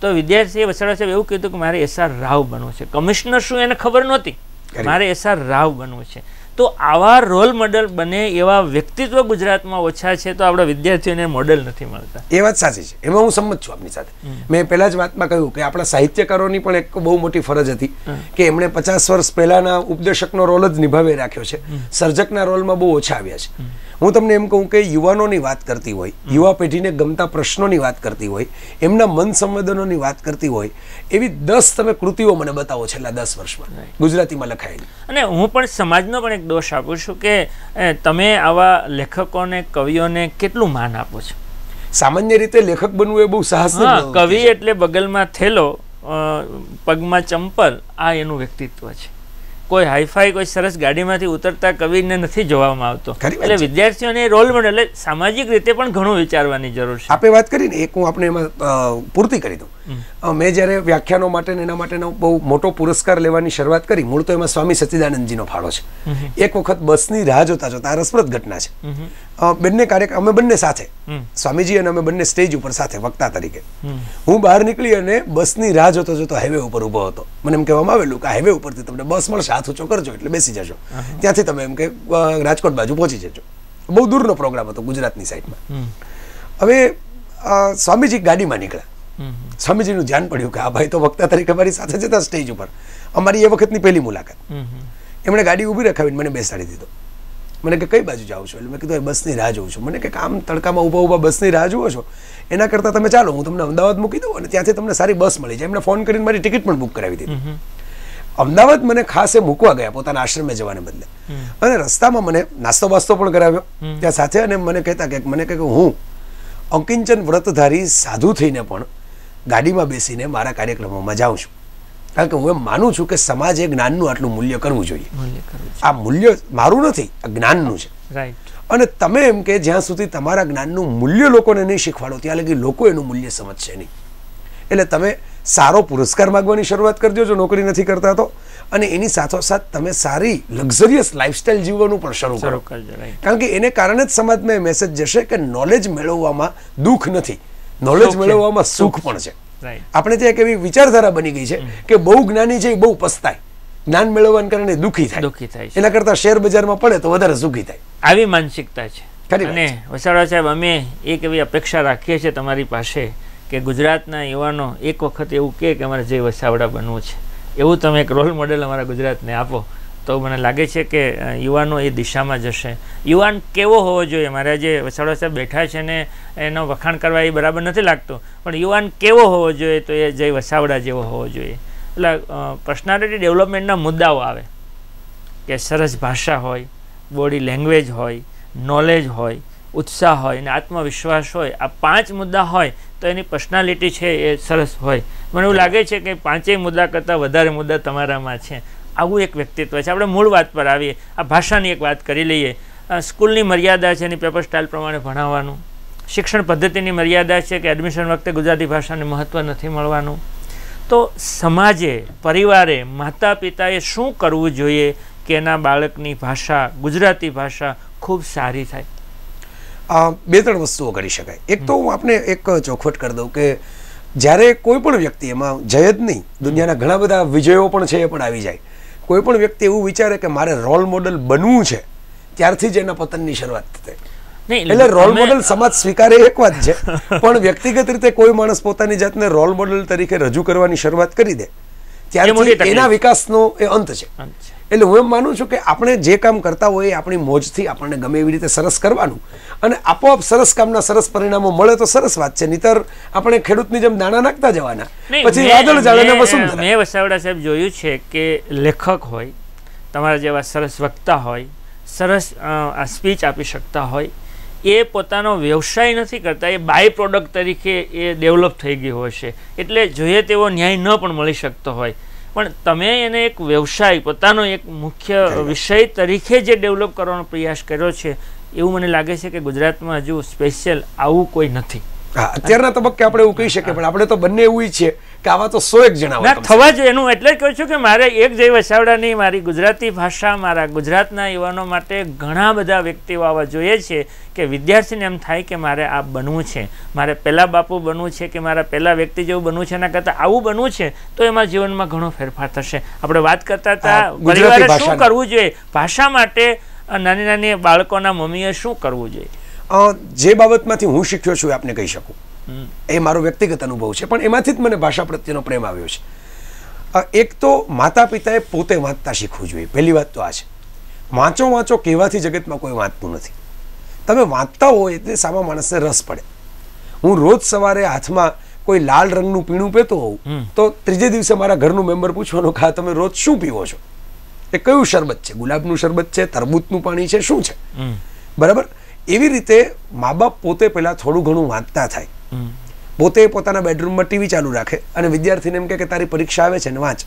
તો વિદ્યાર્થીએ વસાડા સાહેબ એવું કીધું કે મારે એસઆર રાવ બનવું છે. કમિશનર શું એને ખબર નહોતી. મારે એસઆર રાવ બનવું છે. તો આવા રોલ મોડલ બને એવા વ્યક્તિત્વ ગુજરાતમાં ઓછા છે તો આપણા વિદ્યાર્થીઓને મોડલ નથી મળતા. એ વાત સાચી છે. એમાં હું સંમત છું આપની સાથે. મેં પહેલા જ વાતમાં કહ્યું કે આપણા સાહિત્યકારોની પણ એક બહુ મોટી ફરજ હતી કે એમણે પચાસ વર્ષ પહેલાના ઉપદેશકનો રોલ જ નિભાવી રાખ્યો છે. સર્જકના રોલમાં બહુ ઓછા આવ્યા છે. હું તમને એમ કહું કે યુવાનોની વાત કરતી હોય યુવા પેઢીને ગમતા પ્રશ્નોની વાત કરતી હોય એમના મન સંવેદનોની વાત કરતી હોય એવી દસ તમે કૃતિઓ મને બતાવો છેલ્લા દસ વર્ષમાં. ગુજરાતીમાં લખાયેલી. અને હું પણ સમાજનો પણ એક દોષ આપું છું કે તમે આવા લેખકોને કવિઓને કેટલું માન આપો છો? સામાન્ય રીતે લેખક બનવું એ બહુ સાહસ કવિ એટલે બગલમાં થેલો પગમાં ચંપલ આ એનું વ્યક્તિત્વ છે. કોઈ હાઈફાઈ કોઈ સરસ ગાડીમાંથી ઉતરતા કવિને નથી જોવામાં આવતો. એટલે વિદ્યાર્થીઓને રોલ મોડેલ એટલે સામાજિક રીતે પણ ઘણું વિચારવાની જરૂર છે. આપે વાત કરીને એક હું આપણે એમાં પૂર્તિ કરી દઉં. મેં જ્યારે વ્યાખ્યાનો માટે એના માટેનો બહુ મોટો પુરસ્કાર લેવાની શરૂઆત કરી મૂળ તો એમાં સ્વામી સચ્ચિદાનંદજીનો ફાળો છે. એક વખત બસની રાહ જોતા જોતા આ રસપ્રદ ઘટના છે. બંને કાર્ય અમે બંને સાથે. સ્વામીજી અને અમે બંને સ્ટેજ ઉપર સાથે વક્તા તરીકે. હું બહાર નીકળી અને બસની રાહ જોતો જોતો હાઈવે ઉપર ઊભો હતો. મને એમ કહેવામાં આવેલું કે હાઈવે ઉપરથી તમને બસ મળશે હાથ ઊંચો કરજો એટલે બેસી જશો ત્યાંથી તમે એમ કે રાજકોટ બાજુ પહોંચી જજો. બહુ દૂરનો પ્રોગ્રામ હતો ગુજરાતની સાઈડમાં. હવે સ્વામીજી ગાડીમાં નીકળ્યા. સ્વામીજીનું ધ્યાન પડ્યું કે આ ભાઈ તો વક્તા તરીકે અમારી સાથે જતા સ્ટેજ ઉપર. અમારી એ વખતની પહેલી મુલાકાત. એમણે ગાડી ઊભી રખાવીને મને બેસાડી દીધો. મને કે કઈ બાજુ જાઉં છો? એટલે મેં કીધું "એ બસની રાહ જોઉં છું. મને કે આમ તડકામાં ઊભા ઊભા બસની રાહ જુઓ છો? એના કરતાં તમે ચાલો હું તમને અમદાવાદ મૂકી દઉં અને ત્યાંથી તમને સારી બસ મળી જાય. એમણે ફોન કરીને મારી ટિકિટ પણ બુક કરાવી દીધી. અમદાવાદ મને ખાસ એ મૂકવા ગયા પોતાના આશ્રમે જવાને બદલે. અને રસ્તામાં મને નાસ્તો બાસ્તો પણ કરાવ્યો. ત્યાં સાથે અને મને કહેતા કે મને કહે કે હું અંકિંચન વ્રતધારી સાધુ થઈને પણ ગાડીમાં બેસીને મારા કાર્યક્રમોમાં જાઉં છું. કારણ કે હું એમ માનું છું કે સમાજે જ્ઞાનનું આટલું મૂલ્ય કરવું જોઈએ. આ મૂલ્ય મારું નથી આ જ્ઞાનનું છે. અને તમે એમ કે જ્યાં સુધી તમારા જ્ઞાનનું મૂલ્ય લોકોને નહીં શીખવાડો ત્યાં લગી લોકો એનું મૂલ્ય સમજશે નહીં. એટલે તમે સારો પુરસ્કાર માગવાની શરૂઆત કરજો જો નોકરી નથી કરતા તો. અને એની સાથોસાથ તમે સારી લક્ઝરિયસ લાઇફસ્ટાઇલ જીવવાનું પણ શરૂ કરો. કારણ કે એને કારણે જ સમાજમાં મેસેજ જશે કે નોલેજ મેળવવામાં દુઃખ નથી. નોલેજ મેળવવામાં સુખ પણ છે. આપણે ત્યાં એક એવી વિચારધારા બની ગઈ છે કે બહુ જ્ઞાની છે એ બહુ પસ્તાય. જ્ઞાન મેળવવાને કારણે દુઃખી થાય. દુઃખી થાય એના કરતાં શેર બજારમાં પડે તો વધારે સુખી થાય. આવી માનસિકતા છે. અને વસાવા સાહેબ અમે એક એવી અપેક્ષા રાખીએ છીએ તમારી પાસે કે ગુજરાતના યુવાનો એક વખત એવું કહે કે અમારે જે વસાવડા બનવું છે. એવું તમે એક રોલ મોડેલ અમારા ગુજરાતને આપો. તો મને લાગે છે કે યુવાનો એ દિશામાં જશે. યુવાન કેવો હોવો જોઈએ? મારા જે વસાવડા સાહેબ બેઠા છે ને એનો વખાણ કરવા એ બરાબર નથી લાગતું. પણ યુવાન કેવો હોવો જોઈએ તો એ જય વસાવડા જેવો હોવો જોઈએ. એટલે પર્સનાલિટી ડેવલપમેન્ટના મુદ્દાઓ આવે. કે સરસ ભાષા હોય બોડી લેંગ્વેજ હોય નોલેજ હોય ઉત્સાહ હોય અને આત્મવિશ્વાસ હોય. આ પાંચ મુદ્દા હોય તો એની પર્સનાલિટી છે એ સરસ હોય. મને એવું લાગે છે કે પાંચેય મુદ્દા કરતાં વધારે મુદ્દા તમારામાં છે. આવું એક વ્યક્તિત્વ છે. આપણે મૂળ વાત પર આવીએ. આ ભાષાની એક વાત કરી લઈએ. સ્કૂલની મર્યાદા છે એની પેપર સ્ટાઇલ પ્રમાણે ભણાવવાનું. શિક્ષણ પદ્ધતિની મર્યાદા છે કે એડમિશન વખતે ગુજરાતી ભાષાને મહત્ત્વ નથી મળવાનું. તો સમાજે, પરિવારે માતા પિતાએ શું કરવું જોઈએ કે એના બાળકની ભાષા, ગુજરાતી ભાષા ખૂબ સારી થાય? બે ત્રણ વસ્તુઓ કરી શકાય. એક તો હું આપને એક ચોખવટ કરી દઉં કે જ્યારે કોઈ પણ વ્યક્તિ, એમાં જય જ નહીં, દુનિયાના ઘણા બધા વિજયો પણ છે એ પણ આવી જાય. કોઈ પણ વ્યક્તિ એવું વિચારે કે મારે રોલ મોડલ બનવું છે ત્યારથી જ એના પતનની શરૂઆત થઈ એટલે રોલ મોડલ સમાજ સ્વીકારે એક વાત છે પણ વ્યક્તિગત રીતે કોઈ માણસ પોતાની જાતને રોલ મોડલ તરીકે રજૂ કરવાની શરૂઆત કરી દે. ત્યારે ત્યારથી એના વિકાસનો એ અંત છે. એટલે હું એમ માનું છું કે આપણે જે કામ કરતા હોઈએ એ આપણી મોજથી આપણને ગમે એવી રીતે સરસ કરવાનું અને આપોઆપ સરસ કામના સરસ પરિણામો મળે તો સરસ વાત છે. નહીતર આપણે ખેડૂતની જેમ દાણા નાખતા જવાના. પછી વાદળ જાળે ને મેં- વસુંધરા. મેં વસાવડા સાહેબ જોયું છે કે લેખક હોય તમારા જેવા સરસ વક્તા હોય સરસ આ સ્પીચ આપી શકતા હોય એ પોતાનો વ્યવસાય નથી કરતા એ બાય પ્રોડક્ટ તરીકે એ ડેવલપ થઈ ગયું હશે એટલે જોઈએ તેવો ન્યાય ન પણ મળી શકતો હોય. પણ તમે એને એક વ્યવસાય પોતાનો એક મુખ્ય વિષય તરીકે જે ડેવલપ કરવાનો પ્રયાસ કર્યો છે એવું મને લાગે છે કે ગુજરાતમાં હજુ સ્પેશિયલ આવું કોઈ નથી. હા અત્યારના તબક્કે આપણે એવું કહી શકીએ પણ આપણે તો બંને એવું છે કે આવા તો સો એક જણા ના થવા જોઈએ. એનું એટલે કહું છું કે મારે એક જય વસાવડાની મારી ગુજરાતી ભાષા મારા ગુજરાતના યુવાનો માટે ઘણા બધા વ્યક્તિઓ આવા જોઈએ છે કે વિદ્યાર્થીને એમ થાય કે મારે આ બનવું છે. મારે પહેલા બાપુ બનવું છે કે મારા પહેલા વ્યક્તિ જેવું બનવું છે એના કરતાં આવું બનવું છે તો એમાં જીવનમાં ઘણો ફેરફાર થશે. આપણે વાત કરતા હતા પરિવારે શું કરવું જોઈએ? ભાષા માટે નાની નાની બાળકોના મમ્મીએ શું કરવું જોઈએ? જે બાબતમાંથી હું શીખ્યો છું એ આપને કહી શકું. એ મારો વ્યક્તિગત અનુભવ છે પણ એમાંથી જ મને ભાષા પ્રત્યેનો પ્રેમ આવ્યો છે. એક તો માતા પિતાએ પોતે વાંચતા શીખવું જોઈએ. પહેલી વાત તો આ છે. વાંચો વાંચો કહેવાથી જગતમાં કોઈ વાંચતું નથી. તમે વાંચતા હોય એટલે સામા માણસને રસ પડે. હું રોજ સવારે હાથમાં કોઈ લાલ રંગનું પીણું પીતો હોઉં તો ત્રીજે દિવસે મારા ઘરનું મેમ્બર પૂછવાનું કે તમે રોજ શું પીવો છો? એ કયું શરબત છે? ગુલાબનું શરબત છે તરબૂચનું પાણી છે શું છે? બરાબર? એવી રીતે મા બાપ પોતે પહેલાં થોડું ઘણું વાંચતા થાય. પોતે પોતાના બેડરૂમમાં ટીવી ચાલુ રાખે અને વિદ્યાર્થીને એમ કે તારી પરીક્ષા આવે છે ને વાંચ.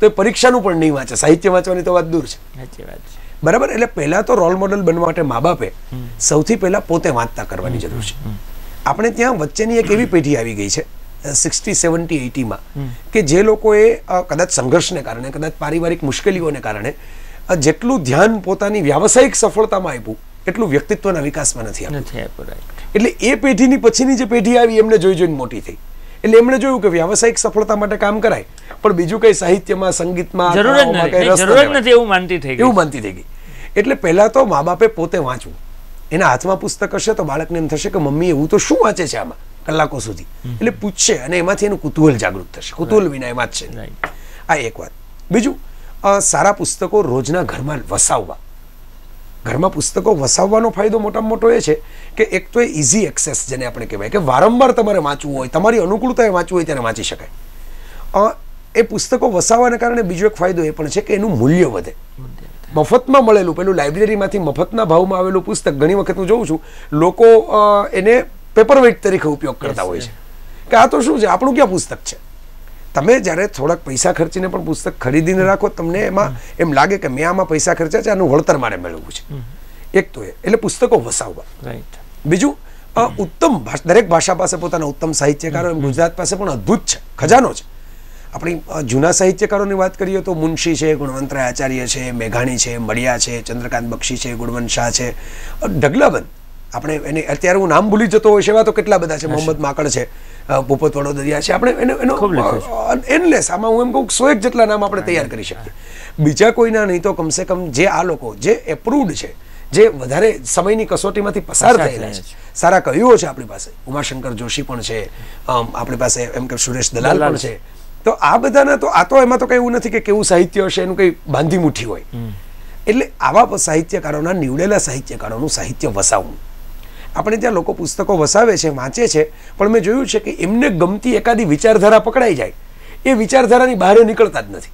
તો એ પરીક્ષાનું પણ નહીં વાંચે. સાહિત્ય વાંચવાની તો વાત દૂર છે. સાચી વાત છે. બરાબર? એટલે પહેલા તો રોલ મોડલ બનવા માટે મા બાપે સૌથી પહેલા પોતે વાંચતા કરવાની જરૂર છે. આપણે ત્યાં વચ્ચેની એક એવી પેઢી આવી ગઈ છે સિક્સટી સેવન્ટી એટીમાં કે જે લોકોએ કદાચ સંઘર્ષને કારણે કદાચ પારિવારિક મુશ્કેલીઓને કારણે જેટલું ધ્યાન પોતાની વ્યાવસાયિક સફળતામાં આપ્યું એટલું વ્યક્તિત્વના વિકાસમાં નથી આપ્યું. એટલે એ પેઢીની પછીની જે પેઢી આવી એમને જોઈ જોઈને મોટી થઈ. એટલે એમણે જોયું કે વ્યાવસાયિક સફળતા માટે કામ કરાય પણ બીજું કઈ સાહિત્યમાં સંગીતમાં જરૂર. નથી. એવું માનતી થઈ એવું માનતી થઈ ગઈ. એટલે પહેલા તો મા બાપે પોતે વાંચવું એના હાથમાં પુસ્તક હશે તો બાળકને એમ થશે કે મમ્મી એવું તો શું વાંચે છે આમાં? કલાકો સુધી. એટલે પૂછશે અને એમાંથી એનું કુતૂહલ જાગૃત થશે. કુતૂહલ વિના એમાં જ નહીં. આ એક વાત. બીજું સારા પુસ્તકો રોજના ઘરમાં વસાવવા. ઘરમાં પુસ્તકો વસાવવાનો ફાયદો મોટામાં મોટો એ છે કે એક તો એ ઇઝી એક્સેસ જેને આપણે કહેવાય કે વારંવાર તમારે વાંચવું હોય તમારી અનુકૂળતાએ વાંચવું હોય ત્યારે વાંચી શકાય. એ પુસ્તકો વસાવવાને કારણે બીજો એક ફાયદો એ પણ છે કે એનું મૂલ્ય વધે. મફતમાં મળેલું પેલું લાઇબ્રેરીમાંથી મફતના ભાવમાં આવેલું પુસ્તક ઘણી વખત હું જોઉં છું. લોકો એને પેપર વેઇટ તરીકે ઉપયોગ કરતા હોય છે. કે આ તો શું છે? આપણું ક્યાં પુસ્તક છે? તમે જ્યારે થોડાક પૈસા ખર્ચીને પણ પુસ્તક ખરીદીને રાખો તમને એમાં એમ લાગે કે મેં આમાં પૈસા ખર્ચ્યા છે આનું વળતર મારે મેળવવું છે. એક તો એ. એટલે પુસ્તકો વસાવવા. રાઈટ બીજું ઉત્તમ ભાષ- દરેક ભાષા પાસે પોતાના ઉત્તમ સાહિત્યકારો એમ ગુજરાત પાસે પણ અદ્ભુત છે. ખજાનો છે. આપણી જૂના સાહિત્યકારોની વાત કરીએ તો મુનશી છે ગુણવંતરાય આચાર્ય છે મેઘાણી છે મળિયા છે ચંદ્રકાંત બક્ષી છે ગુણવંત શાહ છે. ઢગલાબંધ. આપણે એને અત્યારે હું નામ ભૂલી જતો હોય છે એવા તો કેટલા બધા છે મોહમ્મદ માકડ છે ભૂપત વડોદરિયા છે. આપણે એનો એનો એનલેસ આમાં હું એમ કહું સો એક જેટલા નામ આપણે તૈયાર કરી શકીએ. બીજા કોઈના નહીં તો કમસે કમ જે આ લોકો જે એપ્રુવડ છે જે વધારે સમયની કસોટીમાંથી પસાર થયેલા છે. સારા કવિઓ છે આપણી પાસે. ઉમાશંકર જોશી પણ છે આપણી પાસે એમ કે સુરેશ દલાલ પણ છે. તો આ બધાના તો આ તો એમાં તો કઈ એવું નથી કે કેવું સાહિત્ય હશે એનું કંઈ બાંધી મુઠ્ઠી હોય. એટલે આવા સાહિત્યકારોના નીવડેલા સાહિત્યકારોનું સાહિત્ય વસાવવું આપણે ત્યાં લોકો પુસ્તકો વસાવે છે વાંચે છે પણ મેં જોયું છે કે એમને ગમતી એકાદી વિચારધારા પકડાઈ જાય. એ વિચારધારાની બહાર નીકળતા જ નથી.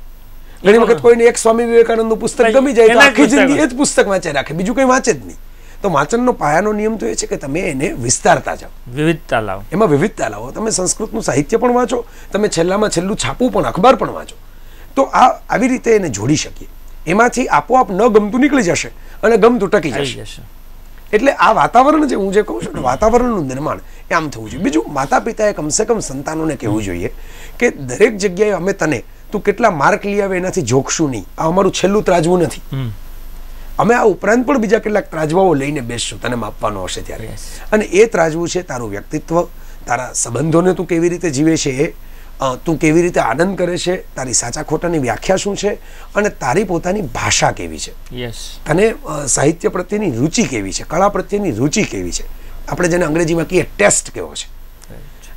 ઘણી વખત કોઈને એક સ્વામી વિવેકાનંદનું પુસ્તક ગમી જાય તો આખી જિંદગી એ જ પુસ્તક વાંચે રાખે બીજું કંઈ વાંચે જ નહીં. તો વાંચનનો પાયાનો નિયમ તો એ છે કે તમે એને વિસ્તારતા જાઓ. વિવિધતા લાવો. એમાં વિવિધતા લાવો. તમે સંસ્કૃતનું સાહિત્ય પણ વાંચો તમે છેલ્લામાં છેલ્લું છાપું પણ અખબાર પણ વાંચો. તો આ આવી રીતે એને જોડી શકીએ. એમાંથી આપોઆપ ન ગમતું નીકળી જશે અને ગમતું ટકી જશે. જશે. એટલે આ વાતાવરણ જે હું જે કહું છું ને વાતાવરણનું નિર્માણ એ આમ થવું જોઈએ. બીજું માતા પિતાએ કમસે કમ સંતાનોને કહેવું જોઈએ કે દરેક જગ્યાએ અમે તને તું કેટલા માર્ક લઈ આવે એનાથી જોખશું નહીં. આ અમારું છેલ્લું ત્રાજવું નથી. અમે આ ઉપરાંત પણ બીજા કેટલાક ત્રાજવાઓ લઈને બેસશું તને માપવાનો હશે ત્યારે. અને એ ત્રાજવું છે તારું વ્યક્તિત્વ તારા સંબંધોને તું કેવી રીતે જીવે છે એ તું કેવી રીતે આનંદ કરે છે? તારી સાચા ખોટાની વ્યાખ્યા શું છે? અને તારી પોતાની ભાષા કેવી છે? યસ તને સાહિત્ય પ્રત્યેની રુચિ કેવી છે? કળા પ્રત્યેની રુચિ કેવી છે? આપણે જેને અંગ્રેજીમાં કહીએ ટેસ્ટ કેવો છે?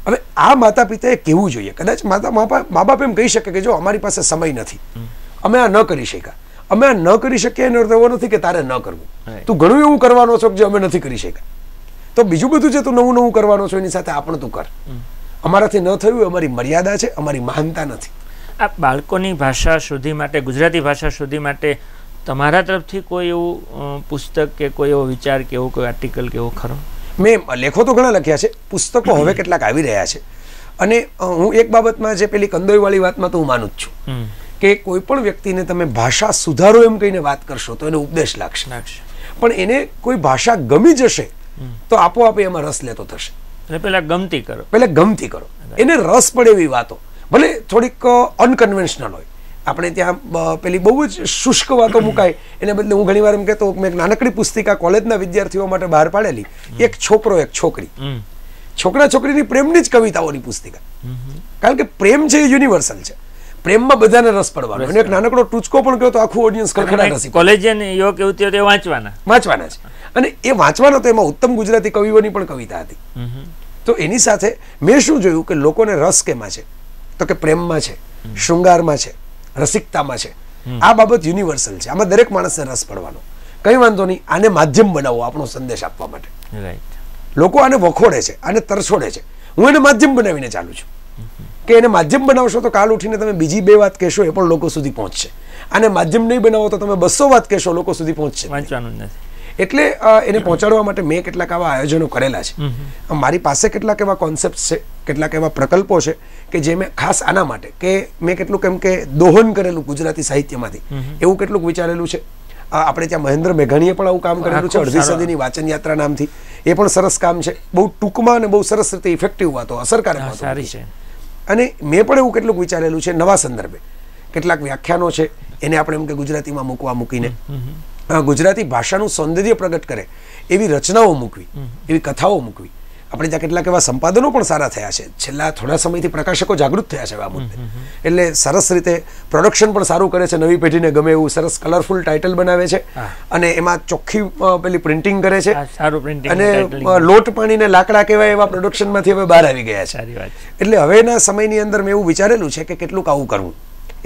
હવે આ માતા પિતાએ કેવું જોઈએ? કદાચ માતા મા બાપ એમ કહી શકે કે જો અમારી પાસે સમય નથી. અમે આ ન કરી શક્યા. અમે આ ન કરી શકીએ એનો અર્થ એવો નથી કે તારે ન કરવું. તું ઘણું એવું કરવાનો છો કે જે અમે નથી કરી શક્યા. તો બીજું બધું છે તું નવું નવું કરવાનો છો એની સાથે આ પણ તું કર. અમારાથી ન થયું અમારી મર્યાદા છે અમારી મહાનતા નથી. આ બાળકોની ભાષા સુધી માટે ગુજરાતી ભાષા સુધી માટે તમારા તરફથી કોઈ એવું પુસ્તક કે કોઈ એવો વિચાર કે એવો કોઈ આર્ટિકલ કે એવો ખરો? મેં લેખો તો ઘણા લખ્યા છે પુસ્તકો હવે કેટલાક આવી રહ્યા છે. અને હું એક બાબતમાં જે પેલી કંદોઈવાળી વાતમાં તો હું માનું જ છું કે કોઈ પણ વ્યક્તિને તમે ભાષા સુધારો એમ કહીને વાત કરશો તો એને ઉપદેશ લાગશે. લાગશે. પણ એને કોઈ ભાષા ગમી જશે તો આપોઆપ એમાં રસ લેતો થશે. એટલે ગમતી કરો. પહેલે ગમતી કરો. એને રસ પડે એવી વાતો. ભલે થોડીક અનકન્વેન્શનલ હોય. આપણે ત્યાં પેલી બહુ જ શુષ્ક વાતો મુકાય. એને બદલે હું ઘણીવાર એમ કહેતો મેં એક નાનકડી પુસ્તિકા કોલેજના વિદ્યાર્થીઓ માટે બહાર પાડેલી. એક છોકરો એક છોકરી. છોકરા છોકરીની પ્રેમની જ કવિતાઓની પુસ્તિકા. કારણ કે પ્રેમ છે એ યુનિવર્સલ છે. પ્રેમમાં બધાને રસ પડવાનો. અને એક નાનકડો ટૂચકો પણ કહ્યો તો આખું ઓડિયન્સ ખડખડાટ હશે. કોલેજિયન યુવક યુવતીઓ તે વાંચવાના. વાંચવાના છે. અને એ વાંચવાનો તો એમાં ઉત્તમ ગુજરાતી કવિઓની પણ કવિતા હતી. તો એની સાથે મેં શું જોયું કે લોકોને રસ કેમાં છે? તો કે પ્રેમમાં છે શૃંગારમાં છે રસિકતામાં છે. આ બાબત યુનિવર્સલ છે. આમાં દરેક માણસને રસ પડવાનો. કંઈ વાંધો નહીં આને માધ્યમ બનાવો આપણો સંદેશ આપવા માટે. રાઈટ લોકો આને વખોડે છે આને તરછોડે છે. હું એને માધ્યમ બનાવીને ચાલુ છું. કે એને માધ્યમ બનાવશો તો કાલ ઉઠીને તમે બીજી બે વાત કહેશો એ પણ લોકો સુધી પહોંચશે. અને માધ્યમ નહીં બનાવો તો તમે બસો વાત કહેશો લોકો સુધી પહોંચશે. વાંચવાનું નથી. એટલે એને પહોંચાડવા માટે મેં કેટલાક આવા આયોજનો કરેલા છે. મારી પાસે કેટલાક એવા કોન્સેપ્ટ છે કેટલાક એવા પ્રકલ્પો છે કે જે મેં ખાસ આના માટે કે મેં કેટલું કેમ કે દોહન કરેલું ગુજરાતી સાહિત્યમાંથી. એવું કેટલુંક વિચારેલું છે. આપણે ત્યાં મહેન્દ્ર મેઘાણીએ પણ આવું કામ કરેલું છે અડધી સદીની વાચન યાત્રા નામથી. એ પણ સરસ કામ છે. બહુ ટૂંકમાં અને બહુ સરસ રીતે ઇફેક્ટિવ વાતો અસરકારક વાતો સારી છે. અને મેં પણ એવું કેટલુંક વિચારેલું છે નવા સંદર્ભે. કેટલાક વ્યાખ્યાનો છે એને આપણે એમ કે ગુજરાતીમાં મૂકવા મૂકીને. ગુજરાતી ભાષાનું સૌંદર્ય પ્રગટ કરે એવી રચનાઓ મૂકવી એવી કથાઓ મૂકવી. આપણે ત્યાં કેટલાક એવા સંપાદનો પણ સારા થયા છે. છેલ્લા થોડા સમયથી પ્રકાશકો જાગૃત થયા છે આ મુદ્દે. એટલે સરસ રીતે પ્રોડક્શન પણ સારું કરે છે નવી પેઢીને ગમે એવું સરસ કલરફુલ ટાઇટલ બનાવે છે અને એમાં ચોખ્ખી પેલી પ્રિન્ટિંગ કરે છે. અને લોટ પાણીને લાકડા કહેવાય એવા પ્રોડક્શનમાંથી હવે બહાર આવી ગયા છે. એટલે હવેના સમયની અંદર મેં એવું વિચારેલું છે કે કેટલુંક આવું કરવું.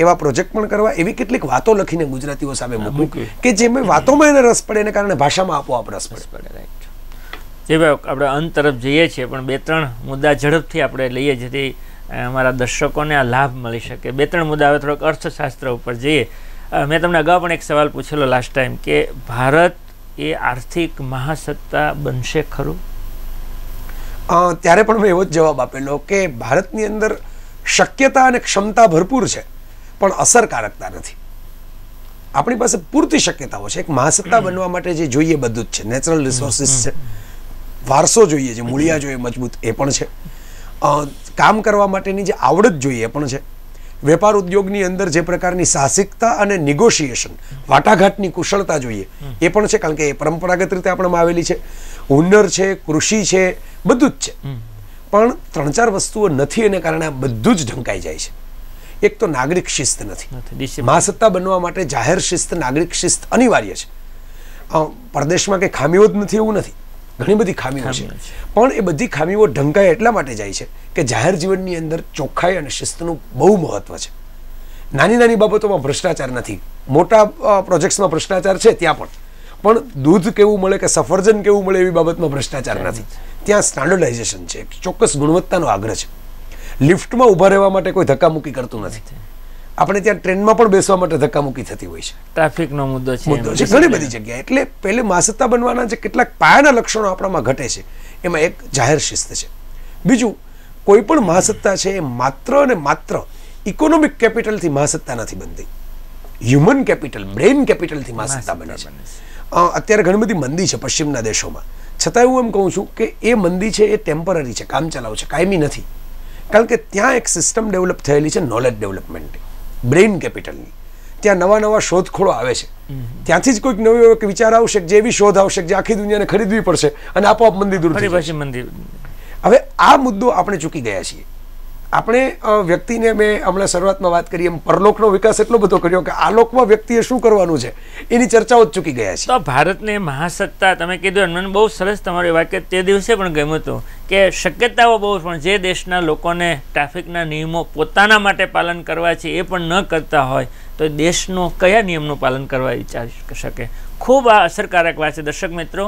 એવા પ્રોજેક્ટ પણ કરવા એવી કેટલીક વાતો લખીને ગુજરાતીઓ સામે મૂકવું કે જે મેં વાતોમાં એને રસ પડે એને કારણે ભાષામાં આપોઆપ રસ પડે. જે આપણે અંત તરફ જઈએ છીએ પણ બે ત્રણ મુદ્દા ઝડપથી આપણે લઈએ જેથી અમારા દર્શકોને આ લાભ મળી શકે. બે ત્રણ મુદ્દા હવે થોડોક અર્થશાસ્ત્ર ઉપર જઈએ. મેં તમને અગાઉ પણ એક સવાલ પૂછેલો લાસ્ટ ટાઈમ કે ભારત એ આર્થિક મહાસત્તા બનશે ખરું? ત્યારે પણ મેં એવો જ જવાબ આપેલો કે ભારતની અંદર શક્યતા અને ક્ષમતા ભરપૂર છે પણ અસરકારકતા નથી. આપણી પાસે પૂરતી શક્યતાઓ છે. એક મહાસત્તા બનવા માટે જે જોઈએ બધું જ છે. નેચરલ રિસોર્સિસ છે. વારસો જોઈએ છે મૂળિયા જોઈએ મજબૂત એ પણ છે. કામ કરવા માટેની જે આવડત જોઈએ એ પણ છે. વેપાર ઉદ્યોગની અંદર જે પ્રકારની સાહસિકતા અને નિગોશિએશન વાટાઘાટની કુશળતા જોઈએ એ પણ છે કારણ કે એ પરંપરાગત રીતે આપણામાં આવેલી છે. હુનર છે કૃષિ છે બધું જ છે. પણ ત્રણ ચાર વસ્તુઓ નથી એને કારણે આ બધું જ ઢંકાઈ જાય છે. એક તો નાગરિક શિસ્ત નથી. મહાસત્તા બનવા માટે જાહેર શિસ્ત નાગરિક શિસ્ત અનિવાર્ય છે. પરદેશમાં કંઈ ખામીઓ જ નથી એવું નથી. ઘણી બધી ખામીઓ છે. પણ એ બધી ખામીઓ ઢંકાય એટલા માટે જાય છે કે જાહેર જીવનની અંદર ચોખ્ખાઈ અને શિસ્તનું બહુ મહત્વ છે. નાની નાની બાબતોમાં ભ્રષ્ટાચાર નથી. મોટા પ્રોજેક્ટ્સમાં ભ્રષ્ટાચાર છે ત્યાં પણ. પણ દૂધ કેવું મળે કે સફરજન કેવું મળે એવી બાબતમાં ભ્રષ્ટાચાર નથી. ત્યાં સ્ટાન્ડર્ડાઇઝેશન છે. ચોક્કસ ગુણવત્તાનો આગ્રહ છે. લિફ્ટમાં ઊભા રહેવા માટે કોઈ ધક્કામુક્કી કરતું નથી. આપણે ત્યાં ટ્રેનમાં પણ બેસવા માટે ધક્કામુક્કી થતી હોય છે. ટ્રાફિકનો મુદ્દો છે મુદ્દો છે. ઘણી બધી જગ્યાએ. એટલે પહેલે મહાસત્તા બનવાના જે કેટલાક પાયાના લક્ષણો આપણામાં ઘટે છે એમાં એક જાહેર શિસ્ત છે. બીજું કોઈ પણ મહાસત્તા છે એ માત્ર અને માત્ર ઇકોનોમિક કેપિટલથી મહાસત્તા નથી બનતી. હ્યુમન કેપિટલ બ્રેઇન કેપિટલથી મહાસત્તા બને છે. અત્યારે ઘણી બધી મંદી છે પશ્ચિમના દેશોમાં. છતાં હું એમ કહું છું કે એ મંદી છે એ ટેમ્પરરી છે કામ ચલાવ છે કાયમી નથી. કારણ કે ત્યાં એક સિસ્ટમ ડેવલપ થયેલી છે નોલેજ ડેવલપમેન્ટની બ્રેઇન કેપિટલની. ત્યાં નવા નવા શોધખોળો આવે છે. ત્યાંથી જ કોઈક નવો એક વિચાર આવશે કે જે એવી શોધ આવશે જે આખી દુનિયાને ખરીદવી પડશે અને આપોઆપ મંદિર દૂર થઈ જશે. મંદિર હવે આ મુદ્દો આપણે ચૂકી ગયા છીએ. આપણે વ્યક્તિને મેં હમણાં શરૂઆતમાં વાત કરી, એમ પરલોકનો વિકાસ એટલો બધો કર્યો કે આ લોકમાં વ્યક્તિએ શું કરવાનું છે? એની ચર્ચાઓ જ ચૂકી ગયા છે. તો ભારતને મહાસત્તા, તમે કીધું મને બહુ સરસ તમારી વાક્ય તે દિવસે પણ ગમ્યું હતું કે શક્યતાઓ બહુ પણ જે દેશના લોકોને ટ્રાફિકના નિયમો પોતાના માટે પાલન કરવા છે, એ પણ ન કરતા હોય, તો દેશનો કયા નિયમનું પાલન કરવા વિચારી શકે? ખૂબ આ અસરકારક વાત છે. દર્શક મિત્રો,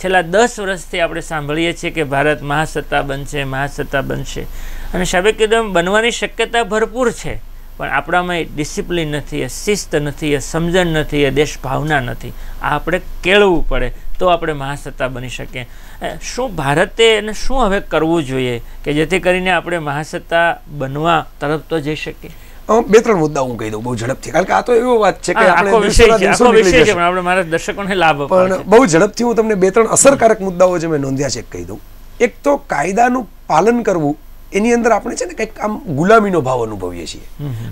છેલ્લા દસ વર્ષથી આપણે સાંભળીએ છીએ કે ભારત મહાસત્તા બનશે મહાસત્તા બનશે. અને સાહેબે કીધું બનવાની શક્યતા ભરપૂર છે. પણ આપણામાં એ ડિસિપ્લિન નથી એ શિસ્ત નથી એ સમજણ નથી એ દેશ ભાવના નથી. આ આપણે કેળવવું પડે તો આપણે મહાસત્તા બની શકીએ. શું ભારતે અને શું હવે કરવું જોઈએ કે જેથી કરીને આપણે મહાસત્તા બનવા તરફ તો જઈ શકીએ? બે ત્રણ મુદ્દા હું કહી દઉં બહુ ઝડપથી. કારણ કે આ તો એવો વાત છે કે આપણે મારા દર્શકોને લાભ પણ બહુ ઝડપથી હું તમને બે ત્રણ અસરકારક મુદ્દાઓ જે મેં નોંધ્યા છે કહી દઉં. એક તો કાયદાનું પાલન કરવું એની અંદર આપણે છે ને કંઈક આમ ગુલામીનો ભાવ અનુભવીએ છીએ.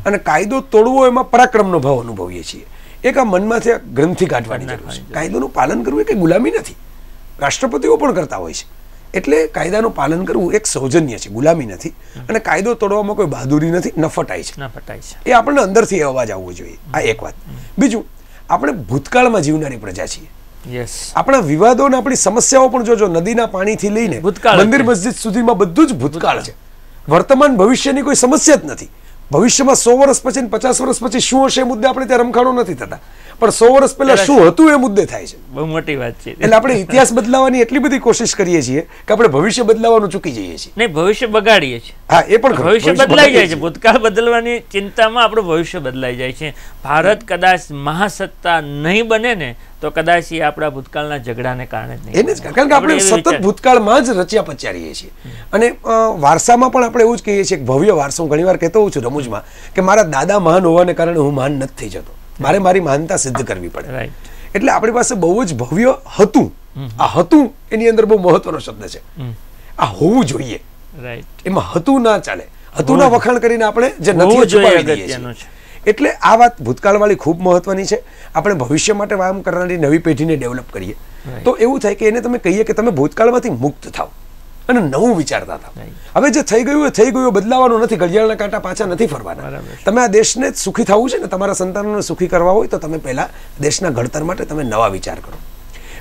અને કાયદો તોડવો એમાં પરાક્રમનો ભાવ અનુભવીએ છીએ. એક આ મનમાંથી ગ્રંથિ કાઢવાની જરૂર છે. કાયદોનું પાલન કરવું એ કંઈ ગુલામી નથી. રાષ્ટ્રપતિઓ પણ કરતા હોય છે. એટલે કાયદાનું પાલન કરવું એક સૌજન્ય છે ગુલામી નથી. અને કાયદો તોડવામાં કોઈ બહાદુરી નથી નફટાઈ છે. એ આપણને અંદરથી અવાજ આવવો જોઈએ. આ એક વાત. બીજું આપણે ભૂતકાળમાં જીવનારી પ્રજા છીએ. આપણા વિવાદો અને આપણી સમસ્યાઓ પણ જોજો નદીના પાણીથી લઈને મંદિર મસ્જિદ સુધીમાં બધું જ ભૂતકાળ છે. વર્તમાન ભવિષ્યની કોઈ સમસ્યા જ નથી. ભવિષ્યમાં સો વર્ષ પછી પચાસ વર્ષ પછી શું હશે મુદ્દે આપણે ત્યાં રમખાણો નથી થતા. પણ સો વર્ષ પહેલા શું હતું એ મુદ્દે થાય છે. બહુ મોટી વાત છે. એટલે આપણે ઇતિહાસ બદલાવાની એટલી બધી કોશિશ કરીએ છીએ કે આપણે ભવિષ્ય બદલાવાનું ચૂકી જઈએ છીએ. નહીં ભવિષ્ય બગાડીએ છીએ. હા એ પણ ભવિષ્ય બદલાઈ જાય છે. ભૂતકાળ બદલવાની ચિંતામાં આપણું ભવિષ્ય બદલાઈ જાય છે. ભારત કદાચ મહાસત્તા નહીં બને ને તો કદાચ એ આપણા ભૂતકાળના ઝઘડાને કારણે એને જ કારણ કે આપણે સતત ભૂતકાળમાં જ રચ્યા પચ્યા રહીએ છીએ અને વારસામાં પણ આપણે એવું જ કહીએ છીએ કે ભવ્ય વારસો હું ઘણીવાર કહેતો હોઉં છું રમૂજમાં કે મારા દાદા મહાન હોવાને કારણે હું મહાન નથી થઈ જતો. મારે મારી માનતા સિદ્ધ કરવી પડે. રાઈટ એટલે આપણી પાસે બહુ જ ભવ્ય હતું. આ હતું એની અંદર બહુ મહત્વનો શબ્દ છે. આ હોવું જોઈએ. રાઈટ એમાં હતું ના ચાલે. હતું ના વખાણ કરીને આપણે જે નથી છુપાવી દઈએ છીએ. એટલે આ વાત ભૂતકાળવાળી ખૂબ મહત્વની છે. આપણે ભવિષ્ય માટે કામ કરનારી નવી પેઢીને ડેવલપ કરીએ. તો એવું થાય કે એને તમે કહીએ કે તમે ભૂતકાળમાંથી મુક્ત થાવ અને નવું વિચારતા હતા. હવે જે થઈ ગયું એ થઈ ગયું બદલાવાનું નથી ઘડિયાળના કાંટા પાછા નથી ફરવાના. તમે આ દેશને જ સુખી થવું છે ને તમારા સંતાનોને સુખી કરવા હોય તો તમે પહેલાં દેશના ઘડતર માટે તમે નવા વિચાર કરો.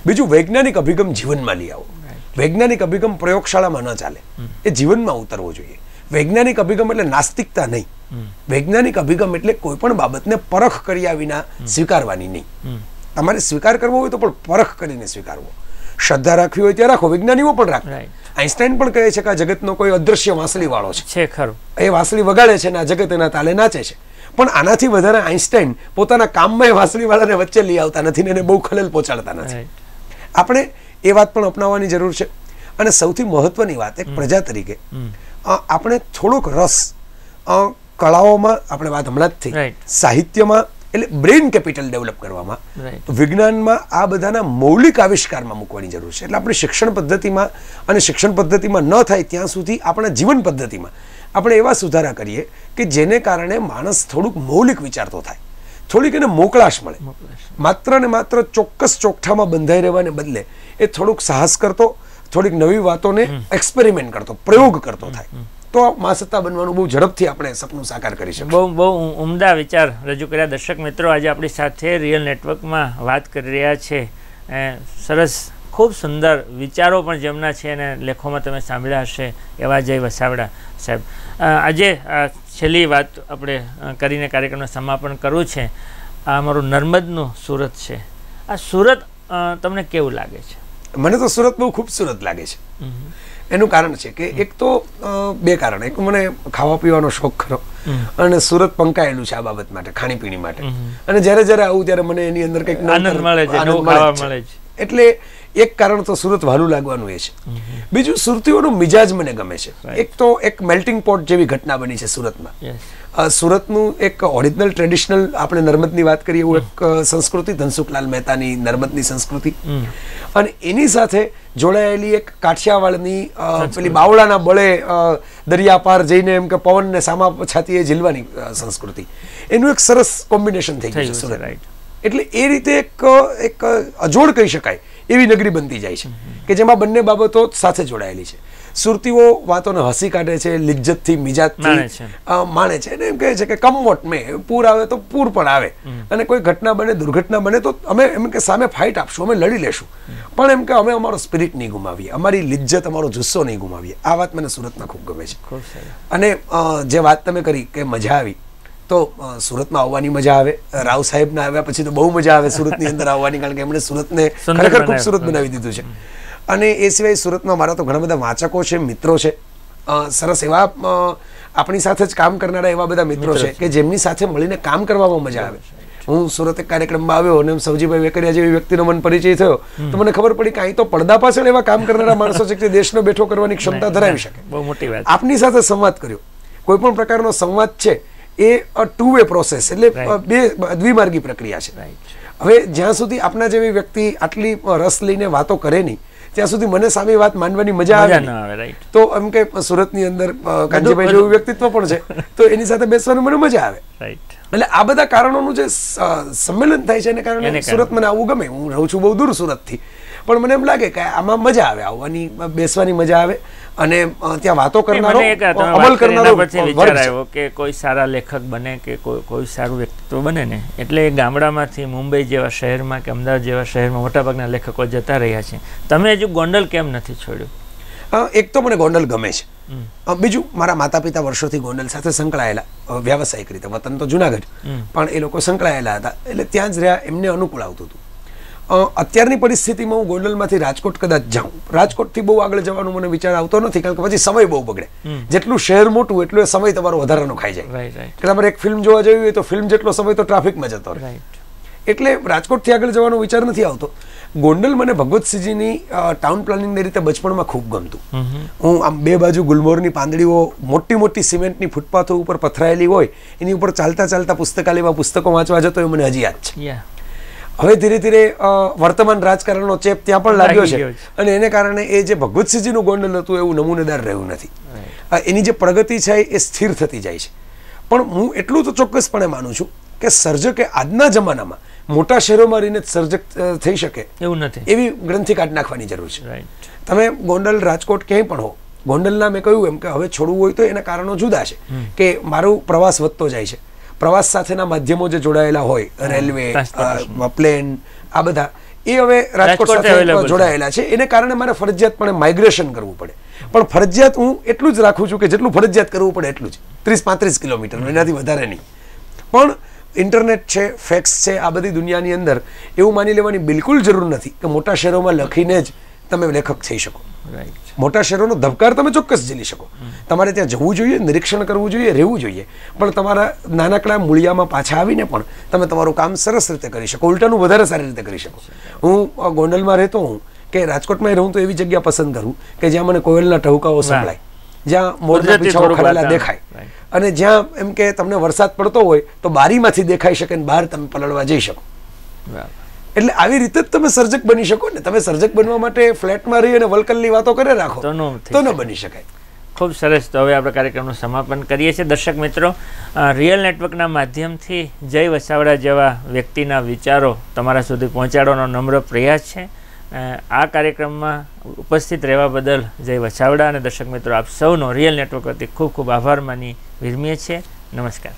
બીજું વૈજ્ઞાનિક અભિગમ જીવનમાં લઈ આવો. વૈજ્ઞાનિક અભિગમ પ્રયોગશાળામાં ન ચાલે. એ જીવનમાં ઉતરવો જોઈએ. વૈજ્ઞાનિક અભિગમ એટલે નાસ્તિકતા નહીં. વૈજ્ઞાનિક અભિગમ એટલે કોઈ પણ બાબતને પરખ કર્યા વિના સ્વીકારવાની નહીં. તમારે સ્વીકાર કરવો હોય તો પણ પરખ કરીને સ્વીકારવો. શ્રદ્ધા રાખવી હોય ત્યાં રાખો. વિજ્ઞાનીઓ પણ રાખો. આઈન્સ્ટાઈન પણ કહે છે કે આ જગતનો કોઈ અદ્રશ્ય વાંસળી વાળો છે ખરું. એ વાંસળી વગાડે છે ને આ જગત એના તાલે નાચે છે. પણ આનાથી વધારે આઈન્સ્ટાઈન પોતાના કામમાં એ વાંસળી વાળાને વચ્ચે લઈ આવતા નથી ને એને બહુ ખલેલ પહોંચાડતા નથી. આપણે એ વાત પણ અપનાવવાની જરૂર છે. અને સૌથી મહત્વની વાત એક પ્રજા તરીકે. આપણે થોડોક રસ કળાઓમાં આપણે વાત હમણાં જ થઈ. સાહિત્યમાં એટલે બ્રેઇન કેપિટલ ડેવલપ કરવામાં. વિજ્ઞાનમાં આ બધાના મૌલિક આવિષ્કારમાં મૂકવાની જરૂર છે. એટલે આપણે શિક્ષણ પદ્ધતિમાં અને શિક્ષણ પદ્ધતિમાં ન થાય ત્યાં સુધી આપણા જીવન પદ્ધતિમાં આપણે એવા સુધારા કરીએ કે જેને કારણે માણસ થોડુંક મૌલિક વિચારતો થાય. થોડીક એને મોકળાશ મળે. માત્ર ને માત્ર ચોક્કસ ચોકઠામાં બંધાઈ રહેવાને બદલે એ થોડુંક સાહસ કરતો થોડીક નવી વાતોને એક્સપેરિમેન્ટ કરતો પ્રયોગ કરતો થાય. તો મહાસત્તા બનવાનું બહુ ઝડપથી આપણે સપનું સાકાર કરી શકીએ બહુ બહુ ઉમદા વિચાર રજૂ કર્યા. દર્શક મિત્રો આજે આપણી સાથે રિયલ નેટવર્કમાં વાત કરી રહ્યા છે. સરસ ખૂબ સુંદર વિચારો પણ જેમના છે અને લેખોમાં તમે સાંભળ્યા હશે એવા જય વસાવડા સાહેબ. આજે આ છેલ્લી વાત આપણે કરીને કાર્યક્રમનું સમાપન કરવું છે. આ અમારું નર્મદનું સુરત છે. આ સુરત તમને કેવું લાગે છે? મને તો સુરત બહુ ખૂબસૂરત લાગે છે. એનું કારણ છે કે એક તો બે કારણ. એક મને ખાવા પીવાનો શોખ ખરો અને સુરત પંકાયેલું છે આ બાબત માટે ખાણીપીણી માટે. અને જ્યારે જ્યારે આવું ત્યારે મને એની અંદર કંઈક આનંદ મળે છે. એટલે એક કારણ તો સુરત વહાલું લાગવાનું એ છે. બીજું સુરતીઓનો મિજાજ મને ગમે છે. એક તો એક મેલ્ટિંગ પોટ જેવી ઘટના બની છે સુરતમાં. સુરતનું એક ઓરિજિનલ ટ્રેડિશનલ આપણે નર્મદની વાત કરીએ એવું એક સંસ્કૃતિ ધનસુખલાલ મહેતાની નર્મદની સંસ્કૃતિ. અને એની સાથે જોડાયેલી એક કાઠિયાવાડની પેલી બાવળાના બળે દરિયા પાર જઈને એમ કે પવનને સામા છાતીએ ઝીલવાની સંસ્કૃતિ. એનું એક સરસ કોમ્બિનેશન થઈ ગયું છે સુરત. એટલે એ રીતે એક એક અજોડ કહી શકાય એવી નગરી બનતી જાય છે. કે જેમાં બંને બાબતો સાથે જોડાયેલી છે. સુરતીઓ વાતોને હસી કાઢે છે લિજ્જતથી મિજાજથી. માણે છે. અને એમ કહે છે કે કમવોટ મેં પૂર આવે તો પૂર પણ આવે. અને કોઈ ઘટના બને દુર્ઘટના બને તો અમે એમ કે સામે ફાઇટ આપશું અમે લડી લેશું. પણ એમ કે અમે અમારો સ્પિરિટ નહીં ગુમાવીએ. અમારી લિજ્જત અમારો જુસ્સો નહીં ગુમાવીએ. આ વાત મને સુરતમાં ખૂબ ગમે છે. અને જે વાત તમે કરી કે મજા આવી તો સુરતમાં આવવાની મજા આવે. રાવ સાહેબના આવ્યા પછી તો બહુ મજા આવે સુરતની અંદર આવવાની કારણ કે એમણે સુરતને ખરેખર ખૂબ સુરત બનાવી દીધું છે. અને એ સિવાય સુરતમાં મારા તો ઘણા બધા વાચકો છે મિત્રો છે. સરસ એવા આપણી સાથે જ કામ કરનારા એવા બધા મિત્રો છે કે જેમની સાથે મળીને કામ કરવામાં મજા આવે. હું સુરત એક કાર્યક્રમમાં આવ્યો અને સૌજીભાઈ વેકરિયા જેવી વ્યક્તિનો મન પરિચય થયો તો મને ખબર પડી કે અહીં તો પડદા પાછળ એવા કામ કરનારા માણસો છે કે દેશનો બેઠો કરવાની ક્ષમતા ધરાવી શકે. બહુ મોટી વાત. આપની સાથે સંવાદ કર્યો. કોઈ પણ પ્રકારનો સંવાદ છે એ ટુ વે પ્રોસેસ એટલે બે દ્વિમાર્ગી પ્રક્રિયા છે. હવે જ્યાં સુધી આપના જેવી વ્યક્તિ આટલી રસ લઈને વાતો કરે નહીં ત્યાં સુધી મને સામી વાત માનવાની મજા આવે તો એમ કે સુરતની અંદર કાંજીભાઈ જેવું વ્યક્તિત્વ પણ છે. તો એની સાથે બેસવાનું મને મજા આવે. રાઈટ એટલે આ બધા કારણોનું જે સંમેલન થાય છે એને કારણે કારણે. સુરત મને આવું ગમે. હું રહું છું બહુ દૂર સુરતથી. પણ મને એમ લાગે કે આમાં મજા આવે. આવવાની બેસવાની મજા આવે. અને ત્યાં વાતો કરનારો અમલ કરનારો વિચાર આવ્યો કે કોઈ સારા લેખક બને કે કોઈ કોઈ સારું વ્યક્તિત્વ બને ને. એટલે ગામડામાંથી મુંબઈ જેવા શહેરમાં કે અમદાવાદ જેવા શહેરમાં મોટાભાગના લેખકો જતા રહ્યા છે. તમે હજુ ગોંડલ કેમ નથી છોડ્યું? એક તો મને ગોંડલ ગમે છે. બીજું મારા માતા પિતા વર્ષોથી ગોંડલ સાથે સંકળાયેલા વ્યાવસાયિક રીતે. વતન તો જુનાગઢ. પણ એ લોકો સંકળાયેલા હતા. એટલે ત્યાં જ રહ્યા એમને અનુકૂળ આવતું હતું. અત્યારની પરિસ્થિતિમાં હું ગોંડલમાંથી રાજકોટ કદાચ જાઉં. રાજકોટથી બહુ આગળ જવાનો મને વિચાર આવતો નથી કારણ કે પછી સમય બહુ બગડે. જેટલું શહેર મોટું એટલું સમય તમારો વધારાનો ખાઈ જાય. એટલે તમારે એક ફિલ્મ જોવા જવી હોય તો ફિલ્મ જેટલો સમય તો ટ્રાફિકમાં જતો રહે. એટલે રાજકોટથી આગળ જવાનો વિચાર નથી આવતો. ગોંડલ મને ભગવતસિંહજીની ટાઉન પ્લાનિંગની રીતે બચપણમાં ખૂબ ગમતું. હું આમ બે બાજુ ગુલમોરની પાંદડીઓ મોટી મોટી સિમેન્ટની ફૂટપાથો ઉપર પથરાયેલી હોય એની ઉપર ચાલતા ચાલતા પુસ્તકાલયમાં પુસ્તકો વાંચવા જતો એ મને હજી યાદ છે. હવે ધીરે ધીરે વર્તમાન રાજકારણનો ચેપ ત્યાં પણ લાગ્યો છે. અને એને કારણે એ જે ભગવતસિંહજીનું ગોંડલ હતું એવું નમૂનેદાર રહ્યું નથી. એની જે પ્રગતિ છે એ સ્થિર થતી જાય છે. પણ હું એટલું તો ચોક્કસપણે માનું છું કે સર્જકે આજના જમાનામાં મોટા શહેરોમાં રહીને સર્જક થઈ શકે એવું નથી. એવી ગ્રંથિ કાઢ નાખવાની જરૂર છે. તમે ગોંડલ રાજકોટ ક્યાંય પણ હો ગોંડલના મેં કહ્યું એમ કે હવે છોડવું હોય તો એના કારણો જુદા છે કે મારું પ્રવાસ વધતો જાય છે. પ્રવાસ સાથેના માધ્યમો જે જોડાયેલા હોય રેલવે પ્લેન આ બધા એ હવે રાજકોટ સાથે જોડાયેલા છે. એને કારણે મારે ફરજિયાતપણે માઇગ્રેશન કરવું પડે. પણ ફરજિયાત હું એટલું જ રાખું છું કે જેટલું ફરજિયાત કરવું પડે એટલું જ. ત્રીસ પાંત્રીસ કિલોમીટર એનાથી વધારે નહીં. પણ ઇન્ટરનેટ છે ફેક્સ છે આ બધી દુનિયાની અંદર એવું માની લેવાની બિલકુલ જરૂર નથી કે મોટા શહેરોમાં લખીને જ તમે લેખક થઈ શકો. મોટા શહેરોનો ધબકાર તમે ચોક્કસ ઝીલી શકો. તમારે ત્યાં જવું જોઈએ નિરીક્ષણ કરવું જોઈએ રહેવું જોઈએ. પણ તમારા નાનકડા મૂળિયામાં પાછા આવીને પણ તમે તમારું કામ સરસ રીતે કરી શકો. ઉલટાનું વધારે સારી રીતે કરી શકો. હું ગોંડલમાં રહેતો હું કે રાજકોટમાં રહું તો એવી જગ્યા પસંદ કરું કે જ્યાં મને કોયલના ટહુકાઓ સંભળાય. જ્યાં મોરના પીછાઓ દેખાય. અને જ્યાં એમ કે તમને વરસાદ પડતો હોય તો બારીમાંથી દેખાઈ શકે ને બહાર તમે પલળવા જઈ શકો. એટલે આવી રીતે જ તમે સર્જક બની શકો ને. તમે સર્જક બનવા માટે ફ્લેટમાં રહી અને વલકલની વાતો કરે રાખો. તો ન તો ન બની શકાય. ખૂબ સરસ. તો હવે આપણે કાર્યક્રમનું સમાપન કરીએ છીએ. દર્શક મિત્રો રિયલ નેટવર્કના માધ્યમથી જય વસાવડા જેવા વ્યક્તિના વિચારો તમારા સુધી પહોંચાડવાનો નમ્ર પ્રયાસ છે. આ કાર્યક્રમમાં ઉપસ્થિત રહેવા બદલ જય વસાવડા અને દર્શક મિત્રો આપ સૌનો રિયલ નેટવર્ક વતી ખૂબ ખૂબ આભાર માની વિરમીએ છીએ. નમસ્કાર.